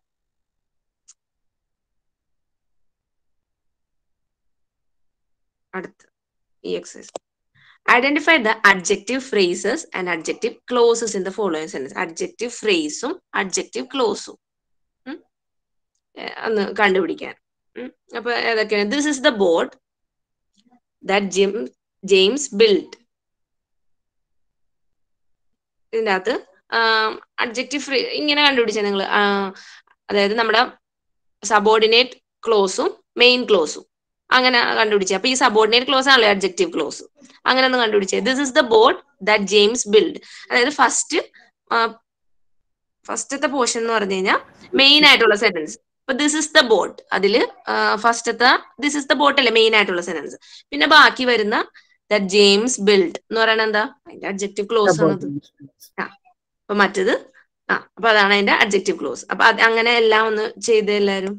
അടുത്ത ഈ exercise identify the adjective phrases and adjective clauses in the following sentence adjective ഫ്രേസും adjective ക്ലോസും ഒന്ന് കണ്ടുപിടിക്കാൻ. അപ്പൊ ഏതൊക്കെയാണ്? This is the board that Jim James build ഇതിന്റെ അകത്ത് അഡ്ജക്റ്റീവ് ഫ്രീ ഇങ്ങനെ കണ്ടുപിടിച്ച നിങ്ങൾ അതായത് നമ്മുടെ സബോർഡിനേറ്റ് ക്ലോസും മെയിൻ ക്ലോസും അങ്ങനെ കണ്ടുപിടിച്ചത് അപ്പൊ ഈ സബോർഡിനേറ്റ് ക്ലോസ് ആണല്ലോ അഡ്ജക്റ്റീവ് ക്ലോസ് അങ്ങനെ ഒന്ന് കണ്ടുപിടിച്ചത് this is the board that James build അതായത് ഫസ്റ്റ് ഫസ്റ്റത്തെ പോർഷൻ എന്ന് പറഞ്ഞു കഴിഞ്ഞാൽ മെയിൻ ആയിട്ടുള്ള സെന്റൻസ് അപ്പൊ ദിസ് ഇസ് ദ ബോട്ട് അതിൽ ഫസ്റ്റത്തെ ദിസ് ഇസ് ദ ബോട്ട് അല്ലേ മെയിൻ ആയിട്ടുള്ള സെന്റൻസ് പിന്നെ ബാക്കി വരുന്ന ദാറ്റ് ജെയിംസ് ബിൽഡ് എന്ന് പറയുന്നത് എന്താ? അതിന്റെ അഡ്ജക്റ്റീവ് ക്ലോസ് ആണത് അപ്പൊ മറ്റത് ആ അപ്പൊ അതാണ് അതിന്റെ അഡ്ജക്റ്റീവ് ക്ലോസ് അപ്പൊ അങ്ങനെ എല്ലാം ഒന്ന് ചെയ്ത് എല്ലാരും.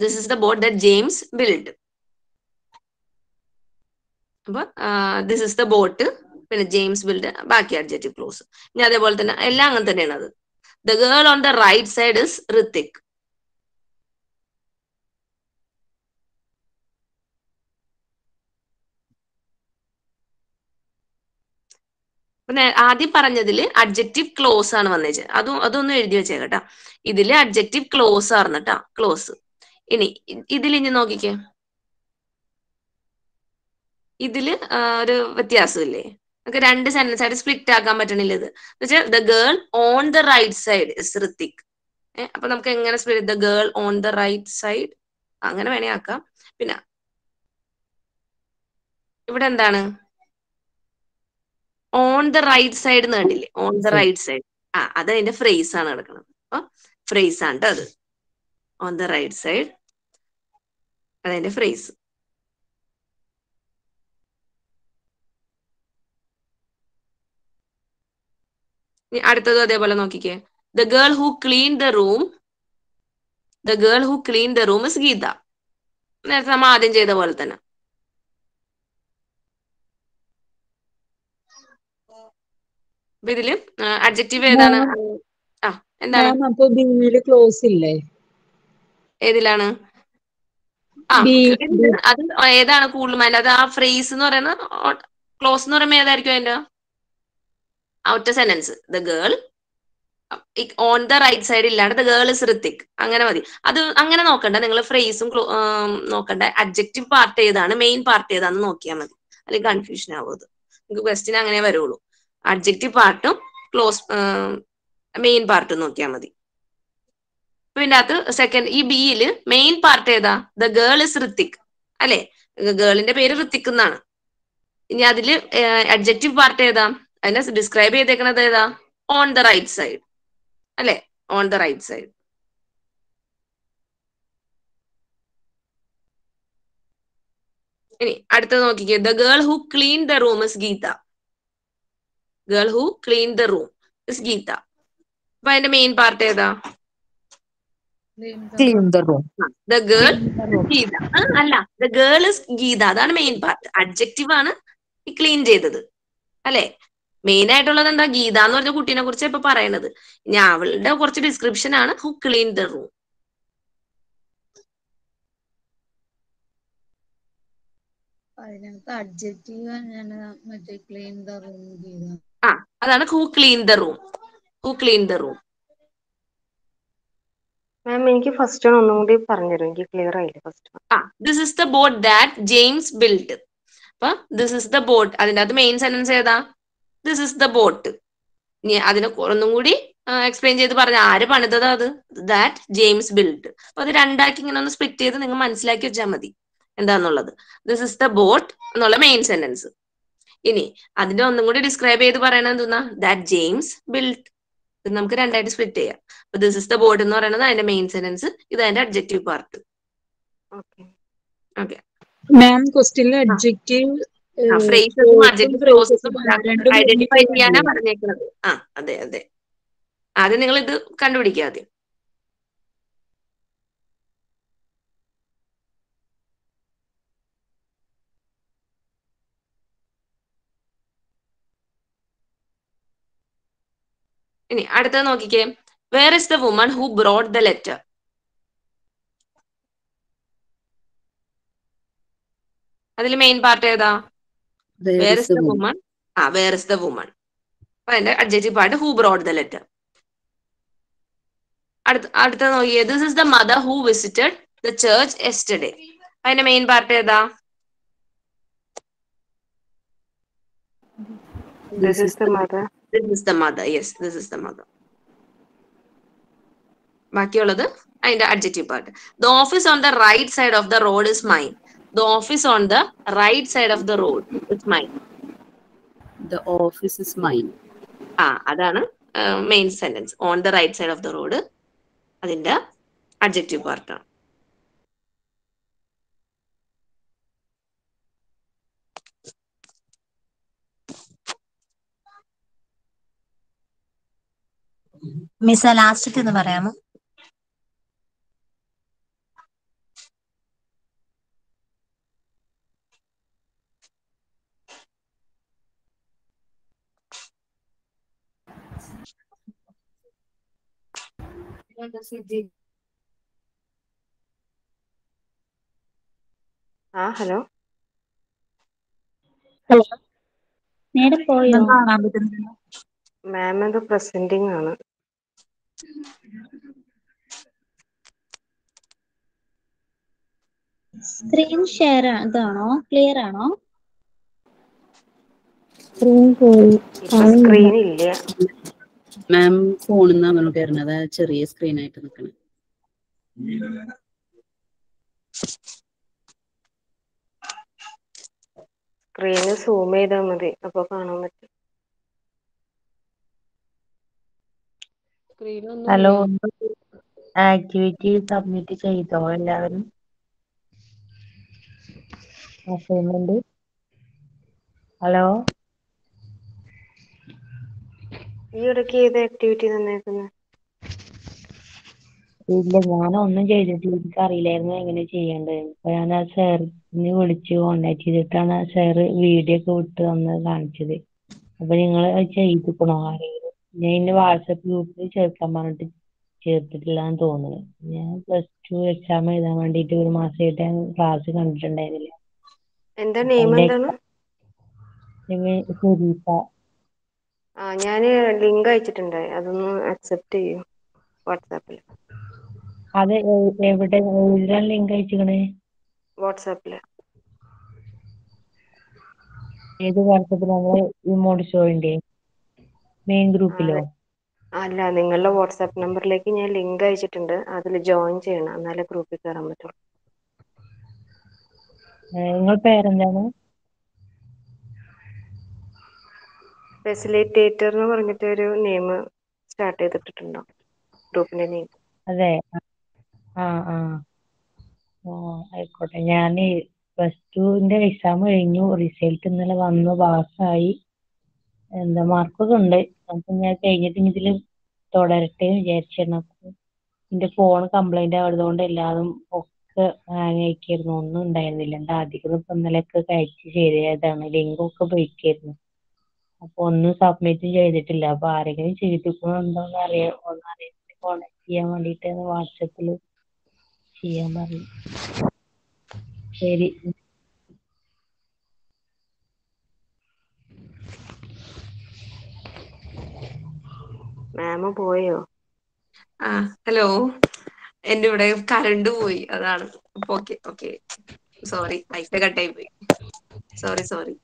This is the boat that James build അപ്പൊ ദിസ് ഇസ് ദ ബോട്ട് പിന്നെ ജെയിംസ് ബിൽഡ് ബാക്കി അഡ്ജക്റ്റീവ് ക്ലോസ് ഇനി അതേപോലെ തന്നെ എല്ലാം അങ്ങനെ തന്നെയാണ് അത്. The girl on the right side is Hrithik ആദ്യം പറഞ്ഞതിൽ അഡ്ജക്റ്റീവ് ക്ലോസ് ആണ് വന്നേച്ചത്. അതും അതൊന്നും എഴുതി വെച്ചേക്കട്ടാ ഇതിൽ അഡ്ജക്റ്റീവ് ക്ലോസ് ആണ് കേട്ടാ ക്ലോസ് ഇനി ഇനി നോക്കിക്കേ. ഇതിൽ ഒരു വ്യത്യാസമില്ലേ? നമുക്ക് രണ്ട് സെന്റൻസ് ആയിട്ട് സ്പ്ലിറ്റ് ആക്കാൻ പറ്റണില്ല ഇത്. എന്നുവെച്ചാൽ the girl on the right side is Hrithik ഏഹ് അപ്പൊ നമുക്ക് എങ്ങനെ split the girl on the right side അങ്ങനെ വേണേ ആക്കാം. പിന്നെ ഇവിടെ എന്താണ്? ഓൺ ദ റൈറ്റ് സൈഡ് എന്ന് കണ്ടില്ലേ? ഓൺ ദ റൈറ്റ് സൈഡ് ആ അത് അതിന്റെ ഫ്രേസ് ആണ് കിടക്കുന്നത് അപ്പൊ ഫ്രേസ് ആണ് കേട്ടോ അത്. ഓൺ ദ റൈറ്റ് സൈഡ് അതിന്റെ ഫ്രേസ് അടുത്തത് അതേപോലെ നോക്കിക്കേ. The girl who clean the room the girl who clean the room is Geetha നേരത്തെ നമ്മൾ ആദ്യം ചെയ്ത പോലെ തന്നെ. ഇതിൽ അഡ്ജക്റ്റീവ് ഏതാണ്? ആ എന്താണ്? ക്ലോസ് ഇല്ലേ? ഏതിലാണ്? ആ അത് ഏതാണ് കൂടുതലും അത് ആ ഫ്രേസ് എന്ന് പറയുന്നത് ക്ലോസ് എന്ന് പറയുമ്പോൾ ഏതായിരിക്കും അതിന്റെ? Outer sentence the girl on the right side ഇല്ലാണ്ട് ദ ഗേൾ ഇസ് ഋത്തിക് അങ്ങനെ മതി. അത് അങ്ങനെ നോക്കണ്ട. നിങ്ങൾ ഫ്രേസും നോക്കണ്ട. അഡ്ജക്റ്റീവ് പാർട്ട് ഏതാണ്? മെയിൻ പാർട്ട് ഏതാണെന്ന് നോക്കിയാൽ മതി. അല്ലെങ്കിൽ കൺഫ്യൂഷൻ ആവും നിങ്ങൾക്ക് ക്വസ്റ്റ്യൻ അങ്ങനെ വരുള്ളൂ. അഡ്ജക്റ്റീവ് പാർട്ടും ക്ലോസ് മെയിൻ പാർട്ടും നോക്കിയാൽ മതി. പിന്നെ അകത്ത് സെക്കൻഡ് ഈ ബിയിൽ മെയിൻ പാർട്ട് ഏതാ? ദ ഗേൾ ഇസ് ഋത്തിക് അല്ലെ? ഗേളിന്റെ പേര് ഋത്തിക് എന്നാണ്. ഇനി അതിൽ അഡ്ജക്റ്റീവ് പാർട്ട് ഏതാ? അതിനെ ഡിസ്ക്രൈബ് ചെയ്തേക്കുന്നത് ഏതാ? ഓൺ ദ റൈറ്റ് സൈഡ് അല്ലെ? ഓൺ ദ റൈറ്റ് സൈഡ് ഇനി അടുത്തത് നോക്കിക്കേ. The girl who clean the room is Geetha girl who clean the room is Geetha അപ്പൊ അതിന്റെ മെയിൻ പാർട്ട് ഏതാ? Clean the room. The girl Geetha. അല്ല the girl is Geetha. അതാണ് main part adjective ആണ് ഈ ക്ലീൻ ചെയ്തത്. അല്ലെ? മെയിൻ ആയിട്ടുള്ളത് എന്താ? ഗീത എന്ന് പറഞ്ഞ കുട്ടീനെ കുറിച്ച് ഇപ്പൊ പറയണത്. ഇനി അവളുടെ കുറച്ച് ഡിസ്ക്രിപ്ഷൻ ആണ് ഹു ക്ലീൻ ദ റൂം അതിനകത്ത് അഡ്ജക്റ്റീവ് മറ്റേ ക്ലീൻ ദ റൂം ആ അതാണ് who clean the room who clean the room ma'am എനിക്ക് ഫസ്റ്റ് ഒന്നും കൂടി പറഞ്ഞുതരും എനിക്ക് ക്ലിയർ ആയില്ല ഫസ്റ്റ് ആ this is the boat that James build അപ്പൊ ദിസ് ഇസ് ദ ബോട്ട് അതിന്റെ അത് മെയിൻ സെന്റൻസ് ഏതാ? ദിസ് ഇസ് ദ ബോട്ട് അതിനെ ഒന്നും കൂടി എക്സ്പ്ലെയിൻ ചെയ്ത് പറഞ്ഞ ആര് പണിതതാ അത്? ദാറ്റ് ജെയിംസ് ബിൽഡ് അപ്പൊ അത് രണ്ടാക്കി ഇങ്ങനെ ഒന്ന് സ്പ്ലിറ്റ് ചെയ്ത് നിങ്ങൾ മനസ്സിലാക്കി വെച്ചാൽ മതി. എന്താന്നുള്ളത്? ദിസ് ഇസ് ദ ബോട്ട് എന്നുള്ള മെയിൻ സെന്റൻസ് ഇനി അതിന്റെ ഒന്നും കൂടി ഡിസ്ക്രൈബ് ചെയ്ത് പറയണത് എന്തെന്നാ? ദാറ്റ് ജെയിംസ് ബിൽഡ് ഇത് നമുക്ക് രണ്ടായിട്ട് സ്പ്ലിറ്റ് ചെയ്യാം. അപ്പൊ ദിസ് ഇസ് ദ ബോർഡ് എന്ന് പറയുന്നത് അതിന്റെ മെയിൻ സെന്റൻസ് ഇത് അതിന്റെ adjective part okay okay ma'am ക്വസ്റ്റ്യനിൽ അഡ്ജക്റ്റീവ് ഫ്രേസസും അഡ്ജക്റ്റീവ് ക്ലോസസും ഐഡന്റിഫൈ ചെയ്യാനാ പറഞ്ഞേക്കുന്നത് ആ അതെ അതെ. ആദ്യം നിങ്ങൾ ഇത് കണ്ടുപിടിക്കുക ആദ്യം. ഇനി അടുത്തത് നോക്കിക്കേ. Where is the woman who brought the letter അതിൽ മെയിൻ പാർട്ട് ഏതാ? വേർ ഇസ് ദ വുമൺ ആ വേർ ഇസ് ദ വുമൺ അപ്പൊ അതിന്റെ adjective part who brought the letter അടുത്ത അടുത്ത നോക്കിയേ. This is the mother who visited the church yesterday അതിന്റെ main part ഏതാ? This is the mother this is the mother yes this is the mother ബാക്കിയുള്ളത് അതിന്റെ adjective part the office on the right side of the road is mine the office on the right side of the road is mine the office is mine ആ അതാണ് main sentence on the right side of the road അതിന്റെ adjective പാർട്ടാണ് miss last ഒന്ന് പറയാമോ? ആ hello? Hello? Ma'am ഇത്? Presenting ആണ് screen share ഇതാണോ? ക്ലിയർ ആണോ? സ്ക്രീൻ പോയി സ്ക്രീൻ ഇല്ല. മാം ഫോണിൽ നിന്ന് അങ്ങോട്ട് വരുന്നത് ചെറിയ സ്ക്രീൻ ആയിട്ട് നിൽക്കണം സ്ക്രീന് സൂം ചെയ്താൽ മതി. അപ്പൊ കാണാൻ പറ്റും. ഹലോ ആക്ടിവിറ്റി സബ്മിറ്റ് ചെയ്തോ എല്ലാവരും? അസൈൻമെന്റ്. ഹലോ? ഈ ഇടയ്ക്ക് ഏത് ആക്ടിവിറ്റി തന്നേക്കുന്നത് ഇല്ല ഞാനൊന്നും ചെയ്തിട്ടില്ല. എനിക്ക് അറിയില്ലായിരുന്നു എങ്ങനെ ചെയ്യേണ്ടത്. അപ്പൊ ഞാൻ ആ സാറിനെ വിളിച്ച് കോണ്ടാക്ട് ചെയ്തിട്ടാണ് ആ സാറ് വീഡിയോ ഒക്കെ വിട്ട് തന്ന് കാണിച്ചത്. അപ്പൊ നിങ്ങൾ ചെയ്തിക്കണോ? ആരെങ്കിലും? ഞാൻ എന്റെ വാട്സപ്പ് ഗ്രൂപ്പിൽ ചേർക്കാൻ പറഞ്ഞിട്ട് ചേർത്തിട്ടില്ല എന്ന് തോന്നുന്നു. ഞാൻ പ്ലസ് ടു എക്സാം എഴുതാൻ വേണ്ടിയിട്ട് ഒരു മാസമായിട്ട് ഞാൻ ക്ലാസ് കണ്ടിട്ടുണ്ടായിരുന്നില്ല. എന്താ നെയിം എന്താണ്? ശരീഫ ആ ഞാൻ ലിങ്ക് അയച്ചിട്ടുണ്ട്. അതൊന്ന് അക്സെപ്റ്റ് ചെയ്യൂ വാട്സാപ്പിൽ അത് എവിടെ എവിടെയാണ് ലിങ്ക് അയച്ചിക്കണേ? വാട്സാപ്പിൽ ഏത് വാട്സപ്പിൽ നമ്മൾ ഇമോട്ട് ഷോയിന്റെ മെയിൻ ഗ്രൂപ്പിലോ അല്ല നിങ്ങളുടെ വാട്സാപ്പ് നമ്പറിലേക്ക് ഞാൻ ലിങ്ക് അയച്ചിട്ടുണ്ട്. അതിൽ ജോയിൻ ചെയ്യണം. എന്നാലേ ഗ്രൂപ്പിൽ കയറാൻ പറ്റുള്ളൂ. നിങ്ങൾ പേരെന്താണ്? ഫെസിലിറ്റേറ്റർ എന്ന് പറഞ്ഞിട്ട് ഒരു നെയിം സ്റ്റാർട്ട് ചെയ്തിട്ടുണ്ടോ ഗ്രൂപ്പിന്റെ നെയിം. അതെ. ആ ആ ആ. ആയിക്കോട്ടെ. ഞാൻ പ്ലസ് ടുവിന്റെ എക്സാം കഴിഞ്ഞു. റിസൾട്ട് ഇന്നലെ വന്നു. പാസ്സായി എന്താ മാർക്കൊക്കെ ഉണ്ട്. അപ്പൊ ഞാൻ കഴിഞ്ഞിട്ട് ഇനി ഇതിൽ തുടരട്ടെ എന്ന് വിചാരിച്ചിരുന്നു. ഫോൺ കംപ്ലൈന്റ് ആയതുകൊണ്ട് എല്ലാതും ഒക്കെ ഹാങ് ആയിക്കായിരുന്നു ഒന്നും ഉണ്ടായിരുന്നില്ല. എന്താ അധികം ഇപ്പൊ ഇന്നലെയൊക്കെ കഴിച്ച് ചെയ്തതാണ്. ലിങ്കൊക്കെ പോയിക്കായിരുന്നു അപ്പൊ ഒന്നും സബ്മിറ്റ് ചെയ്തിട്ടില്ല. അപ്പൊ ആരെങ്കിലും ചെയ്തിട്ടുണ്ടോന്ന് അറിയാ ഒന്ന് അറിയാൻ കോണ്ടാക്ട് ചെയ്യാൻ വേണ്ടിട്ട് വാട്സപ്പിൽ ചെയ്യാൻ പറഞ്ഞു ശരി. മാം പോയോ? ആ ഹലോ. എന്റെ ഇവിടെ കറണ്ട് പോയി. അതാണ്. Okay okay. സോറി പൈസ കട്ടായി പോയി. Sorry sorry.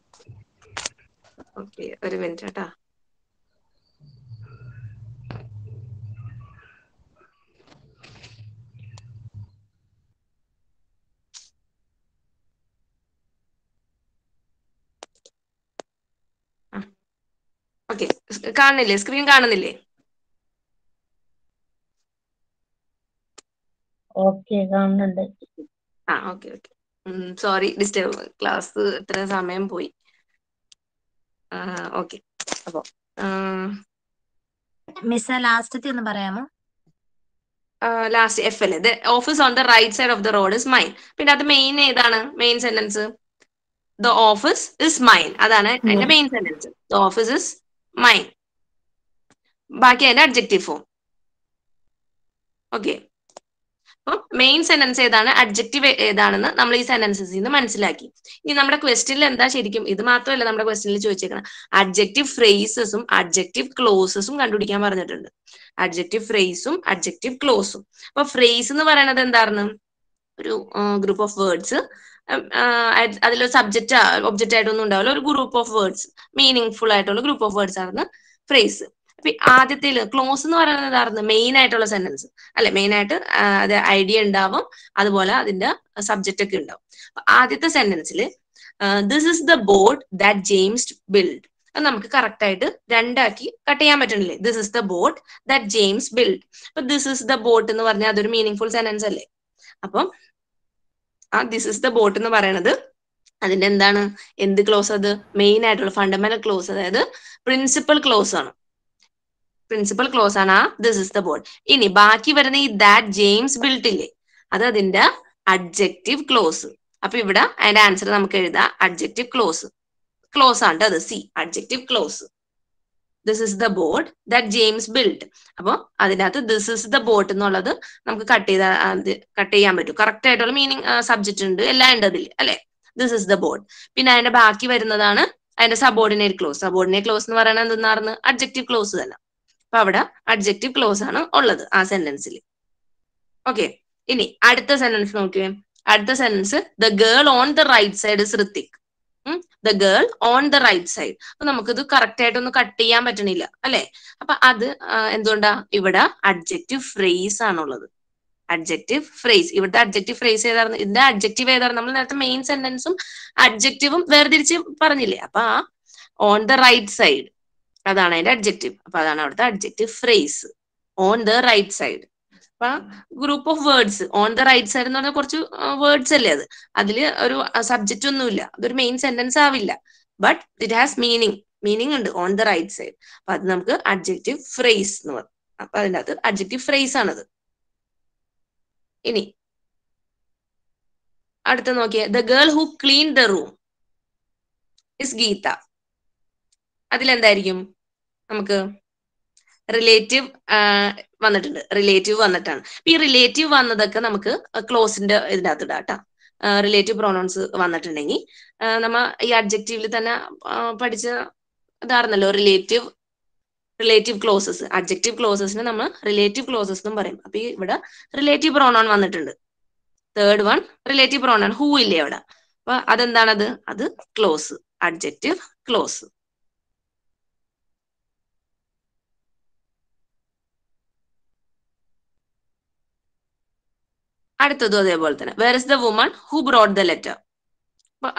ഓക്കെ ഒരു മിനിറ്റ് കേട്ടാ. ഓക്കെ കാണുന്നില്ലേ? സ്ക്രീൻ കാണുന്നില്ലേ? ഓക്കെ കാണുന്നുണ്ട്. ആ okay okay. Sorry disturb. Class ഇത്ര സമയം പോയി. ഓക്കെ. അപ്പോ മിസ് ലാസ്റ്റത്തെ ഒന്ന് പറയാമോ? ലാസ്റ്റ് എഫ് അല്ലേ? The office on the right side of the road is mine. പിന്നെ അത് മെയിൻ ഏതാണ്? Main sentence? The office is mine. അതാണ് എന്റെ main sentence. The office is mine. ബാക്കി അതിന്റെ അഡ്ജക്റ്റീവ് ഫോം. ഓക്കെ. അപ്പം മെയിൻ സെന്റൻസ് ഏതാണ്? അഡ്ജക്റ്റീവ് ഏതാണെന്ന് നമ്മൾ ഈ സെന്റൻസസിൽ നിന്ന് മനസ്സിലാക്കി. ഇനി നമ്മുടെ ക്വസ്റ്റ്യനിൽ എന്താ ശരിക്കും? ഇത് മാത്രമല്ല നമ്മുടെ ക്വസ്റ്റ്യനിൽ ചോദിച്ചേക്കണം. അഡ്ജക്റ്റീവ് ഫ്രേസസും അഡ്ജക്റ്റീവ് ക്ലോസസും കണ്ടുപിടിക്കാൻ പറഞ്ഞിട്ടുണ്ട്. അഡ്ജക്റ്റീവ് ഫ്രേസും അഡ്ജക്റ്റീവ് ക്ലോസും അപ്പൊ ഫ്രേസ് എന്ന് പറയുന്നത് എന്താണ് ഒരു ഗ്രൂപ്പ് ഓഫ് വേർഡ്സ് അതിലൊരു സബ്ജക്റ്റ് ഒബ്ജക്റ്റ് ആയിട്ടൊന്നും ഉണ്ടാവില്ല. ഒരു group of words meaning full ആയിട്ടുള്ള ഗ്രൂപ്പ് ഓഫ് വേർഡ്സ് ആണ് ഫ്രേസ് ആദ്യത്തിൽ ക്ലോസ് എന്ന് പറയുന്നത് എന്തായിരുന്നു? മെയിൻ ആയിട്ടുള്ള സെന്റൻസ് അല്ലെ മെയിൻ ആയിട്ട് അത് ഐഡിയ ഉണ്ടാവും. അതുപോലെ അതിന്റെ സബ്ജക്റ്റ് ഒക്കെ ഉണ്ടാവും. ആദ്യത്തെ സെന്റൻസിൽ this is the board that James build അത് നമുക്ക് കറക്റ്റ് ആയിട്ട് രണ്ടാക്കി കട്ട് ചെയ്യാൻ പറ്റണില്ലേ? This is the boat that James build അപ്പൊ ദിസ് ഇസ് ദ ബോട്ട് എന്ന് പറഞ്ഞാൽ അതൊരു മീനിങ് ഫുൾ സെന്റൻസ് അല്ലേ? അപ്പം ആ ദിസ് ഇസ് ദ ബോട്ട് എന്ന് പറയണത് അതിന്റെ എന്താണ്? എന്ത് ക്ലോസ് അത്? മെയിൻ ആയിട്ടുള്ള ഫണ്ടമെന്റൽ ക്ലോസ് അതായത് പ്രിൻസിപ്പൽ ക്ലോസ് ആണ്. പ്രിൻസിപ്പൽ ക്ലോസ് ആണ് ദിസ് ഇസ് ദ ബോർഡ് ഇനി ബാക്കി വരുന്ന ഈ ദാറ്റ് ജെയിംസ് ബിൽട്ട് ഇല്ലേ? അത് അതിന്റെ അഡ്ജക്റ്റീവ് ക്ലോസ് അപ്പൊ ഇവിടെ അതിന്റെ ആൻസർ നമുക്ക് എഴുതാം. അഡ്ജക്റ്റീവ് ക്ലോസ് ക്ലോസ് ആണ് അത്. C adjective clause this is the board that James build അപ്പോൾ അതിനകത്ത് ദിസ് ഇസ് ദ ബോട്ട് എന്നുള്ളത് നമുക്ക് കട്ട് ചെയ്ത കട്ട് ചെയ്യാൻ പറ്റും. കറക്റ്റ് ആയിട്ടുള്ള മീനിങ് സബ്ജക്റ്റ് ഉണ്ട്. എല്ലാം ഉണ്ട് അതിൽ അല്ലെ? ദിസ് ഇസ് ദ ബോർഡ് പിന്നെ അതിന്റെ ബാക്കി വരുന്നതാണ് അതിന്റെ സബോർഡിനേറ്റ് ക്ലോസ് സബോർഡിനേറ്റ് ക്ലോസ് എന്ന് പറയുന്നത് എന്തെന്നാർന്ന്? അഡ്ജക്റ്റീവ് ക്ലോസ് തന്നെ. അപ്പൊ അവിടെ അഡ്ജക്റ്റീവ് ക്ലോസ് ആണ് ഉള്ളത് ആ സെന്റൻസിൽ ഓക്കെ ഇനി അടുത്ത സെന്റൻസ് നോക്കിയേ. അടുത്ത sentence the girl on the right side is Hrithik the girl on the right side അപ്പൊ നമുക്കിത് കറക്റ്റ് ആയിട്ടൊന്നും കട്ട് ചെയ്യാൻ പറ്റണില്ല അല്ലെ? അപ്പൊ അത് എന്തുകൊണ്ടാ? ഇവിടെ അഡ്ജക്റ്റീവ് ഫ്രേസ് ആണുള്ളത് അഡ്ജക്റ്റീവ് ഫ്രേസ് ഇവിടുത്തെ അഡ്ജക്റ്റീവ് ഫ്രേസ് ഏതായിരുന്നു? ഇതിന്റെ അഡ്ജക്റ്റീവ് ഏതായിരുന്നു? നമ്മൾ നേരത്തെ മെയിൻ സെന്റൻസും അഡ്ജക്റ്റീവും വേർതിരിച്ച് പറഞ്ഞില്ലേ? അപ്പൊ ആ ഓൺ ദ റൈറ്റ് സൈഡ് അതാണ് അതിന്റെ അഡ്ജക്റ്റീവ് അപ്പൊ അതാണ് അവിടുത്തെ adjective phrase on the right side അപ്പൊ group of words on the right side എന്ന് പറഞ്ഞാൽ കുറച്ച് വേർഡ്സ് അല്ലേ അത്? അതിൽ ഒരു സബ്ജക്റ്റ് ഒന്നുമില്ല. അതൊരു മെയിൻ സെന്റൻസ് ആവില്ല. But it has meaning meaning ഉണ്ട് ഓൺ ദ റൈറ്റ് സൈഡ് അപ്പൊ അത് നമുക്ക് അഡ്ജക്റ്റീവ് ഫ്രേസ് എന്ന് പറയും അപ്പൊ അതിന്റെ അകത്ത് അഡ്ജക്റ്റീവ് ഫ്രേസ് ആണത്. ഇനി അടുത്ത നോക്കിയേ. The girl who clean the room is Geetha അതിലെന്തായിരിക്കും? നമുക്ക് റിലേറ്റീവ് വന്നിട്ടുണ്ട്. റിലേറ്റീവ് വന്നിട്ടാണ്. ഈ റിലേറ്റീവ് വന്നതൊക്കെ നമുക്ക് ക്ലോസിന്റെ ഇതിനകത്ത് ഇടാം റിലേറ്റീവ് പ്രൊനൗൺസ് വന്നിട്ടുണ്ടെങ്കിൽ നമ്മ ഈ അഡ്ജക്റ്റീവിൽ തന്നെ പഠിച്ച ഇതായിരുന്നല്ലോ റിലേറ്റീവ് റിലേറ്റീവ് ക്ലോസസ് അഡ്ജക്റ്റീവ് ക്ലോസസിന് നമ്മൾ റിലേറ്റീവ് ക്ലോസസ് എന്നും പറയും. അപ്പൊ ഇവിടെ റിലേറ്റീവ് പ്രൊണൗൺ വന്നിട്ടുണ്ട്. Third one relative pronoun who ഇല്ലേ അവിടെ? അപ്പൊ അതെന്താണത്? അത് ക്ലോസ് അഡ്ജക്റ്റീവ് ക്ലോസ് അടുത്തതും അതേപോലെ തന്നെ. Where is the woman who brought the letter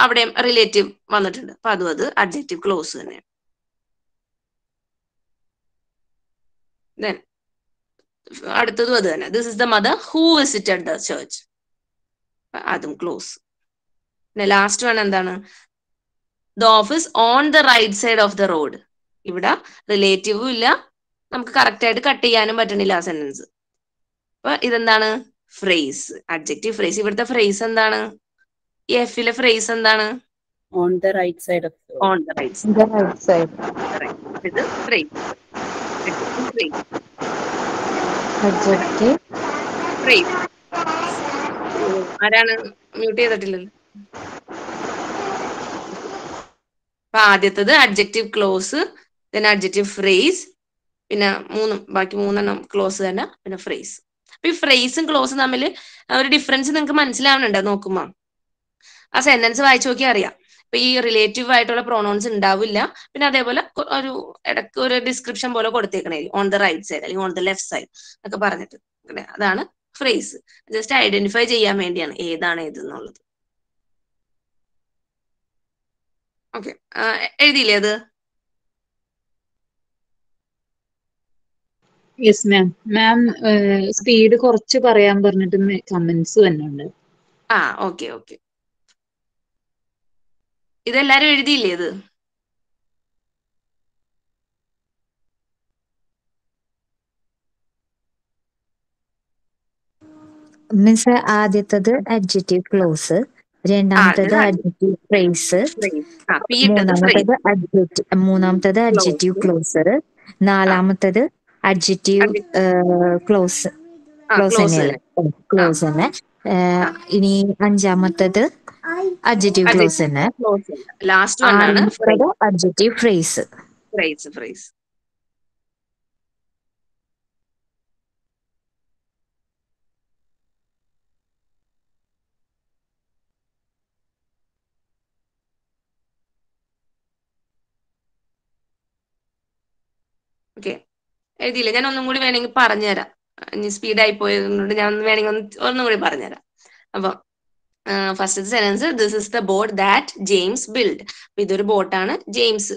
അവിടെയും റിലേറ്റീവ് വന്നിട്ടുണ്ട്. അപ്പൊ അതും അത് അഡ്ജക്റ്റീവ് ക്ലോസ് തന്നെയാണ്. അടുത്തതും അത് തന്നെ. This is the mother who visited the church അതും ക്ലോസ് പിന്നെ ലാസ്റ്റ് വൺ എന്താണ്? The office on the right side of the road ഇവിടെ റിലേറ്റീവും ഇല്ല. നമുക്ക് കറക്റ്റ് ആയിട്ട് കട്ട് ചെയ്യാനും പറ്റണില്ല ആ സെന്റൻസ് അപ്പൊ ഇതെന്താണ്? ഫ്രേസ് അഡ്ജക്റ്റീവ് ഫ്രേസ് ഇവിടുത്തെ ഫ്രേസ് എന്താണ്? ഈ എഫിലെ ഫ്രേസ് എന്താണ്? On the right side of on the right side right side. ഇത്. ഫ്രേസ് ആരാണ്? മ്യൂട്ട് ചെയ്തിട്ടില്ലല്ലോ. അപ്പൊ ആദ്യത്തത് അഡ്ജക്റ്റീവ് ക്ലോസ് പിന്നെ അഡ്ജക്റ്റീവ് ഫ്രേസ് പിന്നെ മൂന്നും ബാക്കി മൂന്നെണ്ണം ക്ലോസ് തന്നെ പിന്നെ ഫ്രേസ് അപ്പൊ ഈ ഫ്രേസും ക്ലോസും തമ്മിൽ ഒരു ഡിഫറൻസ് നിങ്ങൾക്ക് മനസ്സിലാവുന്നുണ്ടോ നോക്കുമ്പോ? ആ സെന്റൻസ് വായിച്ചു നോക്കിയാൽ അറിയാം. ഇപ്പൊ ഈ റിലേറ്റീവ് ആയിട്ടുള്ള പ്രൊണൗൺസ് ഉണ്ടാവില്ല. പിന്നെ അതേപോലെ ഒരു ഇടയ്ക്ക് ഒരു ഡിസ്ക്രിപ്ഷൻ പോലെ കൊടുത്തേക്കണേ. ഓൺ ദ റൈറ്റ് സൈഡ് അല്ലെങ്കിൽ ഓൺ ദ ലെഫ്റ്റ് സൈഡ് എന്നൊക്കെ പറഞ്ഞിട്ട്. അതാണ് ഫ്രേസ് ജസ്റ്റ് ഐഡന്റിഫൈ ചെയ്യാൻ വേണ്ടിയാണ് ഏതാണ് ഏത് എന്നുള്ളത്. ഓക്കെ എഴുതിയില്ലേ അത്? യെസ് മാം മാം സ്പീഡ് കുറച്ച് പറയാൻ പറഞ്ഞിട്ട് കമന്റ്സ് വന്നുണ്ട് ആ ഓക്കെ ഓക്കെ ഇതെല്ലാരും എഴുതിയില്ലേ ഇത്? മീൻസ് ആദ്യത്തത് അഡ്ജക്റ്റീവ് ക്ലോസ് രണ്ടാമത്തത് അഡ്ജക്റ്റീവ് ഫ്രേസ് മൂന്നാമത്തത് അഡ്ജക്റ്റ് മൂന്നാമത്തത് അഡ്ജക്റ്റീവ് ക്ലോസർ നാലാമത്തത് അഡ്ജക്റ്റീവ് ക്ലോസ് ക്ലോസ് ക്ലോസ് തന്നെയല്ലേ ക്ലോസ് തന്നെ ഇനി അഞ്ചാമത്തത് അഡ്ജക്റ്റീവ് ക്ലോസ് തന്നെ last adjective phrase phrase phrase okay എഴുതിയില്ല. ഞാൻ ഒന്നും കൂടി വേണമെങ്കിൽ പറഞ്ഞുതരാം. ഇനി സ്പീഡായി പോയതുകൊണ്ട് ഞാൻ വേണമെങ്കിൽ ഒന്ന് ഒന്നും കൂടി പറഞ്ഞുതരാം. അപ്പൊ first sentence this is the boat that James build അപ്പൊ ഇതൊരു ബോട്ടാണ് ജെയിംസ്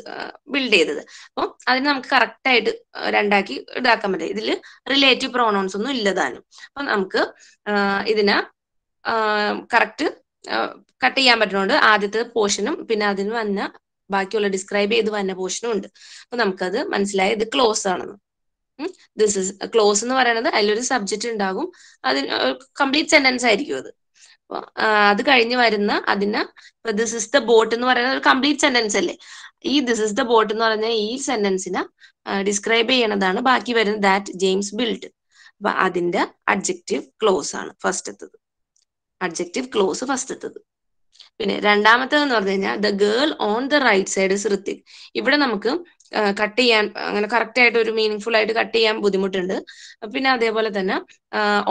ബിൽഡ് ചെയ്തത്. അപ്പം അതിന് നമുക്ക് കറക്റ്റ് ആയിട്ട് രണ്ടാക്കി ഇതാക്കാൻ പറ്റും ഇതിൽ റിലേറ്റീവ് പ്രോണൗൺസ് ഒന്നും ഇല്ലതാനും. അപ്പൊ നമുക്ക് ഇതിനെ കറക്റ്റ് കട്ട് ചെയ്യാൻ പറ്റുന്നുണ്ട്. ആദ്യത്തെ പോർഷനും പിന്നെ അതിന് വന്ന ബാക്കിയുള്ള ഡിസ്ക്രൈബ് ചെയ്ത് വന്ന പോർഷനും ഉണ്ട്. അപ്പൊ നമുക്കത് മനസ്സിലായി. ഇത് ക്ലോസ് ആണെന്ന്. ദിസ് ഇസ് ക്ലോസ് എന്ന് പറയുന്നത് അതിലൊരു സബ്ജക്റ്റ് ഉണ്ടാകും. അതിന് കംപ്ലീറ്റ് സെന്റൻസ് ആയിരിക്കും അത്. അത് കഴിഞ്ഞ് വരുന്ന അതിന് ഇപ്പൊ ദിസ് ഇസ് ദ ബോട്ട് എന്ന് പറയുന്നത് ഒരു കംപ്ലീറ്റ് സെന്റൻസ് അല്ലേ? ഈ ദിസ് ഇസ് ദ ബോട്ട് എന്ന് പറഞ്ഞ ഈ സെന്റൻസിനെ ഡിസ്ക്രൈബ് ചെയ്യണതാണ്. ബാക്കി വരുന്ന ദാറ്റ് ജെയിംസ് ബിൽഡ് അപ്പൊ അതിന്റെ അഡ്ജക്റ്റീവ് ക്ലോസ് ആണ് ഫസ്റ്റ് എത്തത് അഡ്ജക്റ്റീവ് ക്ലോസ് ഫസ്റ്റ് എത്തത് പിന്നെ രണ്ടാമത്തേത് എന്ന് പറഞ്ഞു കഴിഞ്ഞാൽ the girl on the right side is Hrithik ഇവിടെ നമുക്ക് കട്ട് ചെയ്യാൻ അങ്ങനെ കറക്റ്റ് ആയിട്ട് ഒരു മീനിങ് ആയിട്ട് കട്ട് ചെയ്യാൻ ബുദ്ധിമുട്ടുണ്ട്. പിന്നെ അതേപോലെ തന്നെ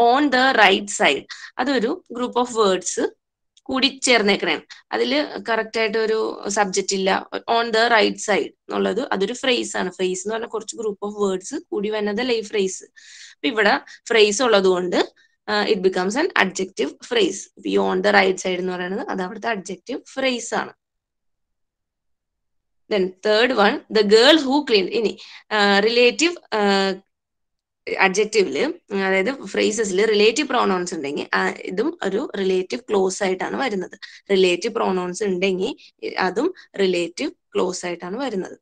ഓൺ ദ റൈറ്റ് സൈഡ് അതൊരു ഗ്രൂപ്പ് ഓഫ് വേർഡ്സ് കൂടി ചേർന്നേക്കണേ അതിൽ കറക്റ്റ് ആയിട്ട് ഒരു സബ്ജക്റ്റ് ഇല്ല. ഓൺ ദ റൈറ്റ് സൈഡ് എന്നുള്ളത് അതൊരു ഫ്രേസ് ആണ്. ഫ്രേസ് എന്ന് പറഞ്ഞാൽ കുറച്ച് ഗ്രൂപ്പ് ഓഫ് വേർഡ്സ് കൂടി വന്നതല്ലേ ഈ ഫ്രേസ് അപ്പൊ ഇവിടെ ഫ്രേസ് ഉള്ളത് കൊണ്ട് it becomes an adjective phrase on the right side എന്ന് പറയുന്നത് അത് അവിടുത്തെ അഡ്ജക്റ്റീവ് ഫ്രേസ് ആണ്. Then third one the girl who clean ഇനി റിലേറ്റീവ് അഡ്ജക്റ്റീവിൽ അതായത് ഫ്രേസസിൽ റിലേറ്റീവ് പ്രോണൗൺസ് ഉണ്ടെങ്കിൽ ഇതും ഒരു റിലേറ്റീവ് ക്ലോസ് ആയിട്ടാണ് വരുന്നത്. റിലേറ്റീവ് പ്രോണൗൺസ് ഉണ്ടെങ്കിൽ അതും റിലേറ്റീവ് ക്ലോസ് ആയിട്ടാണ് വരുന്നത്.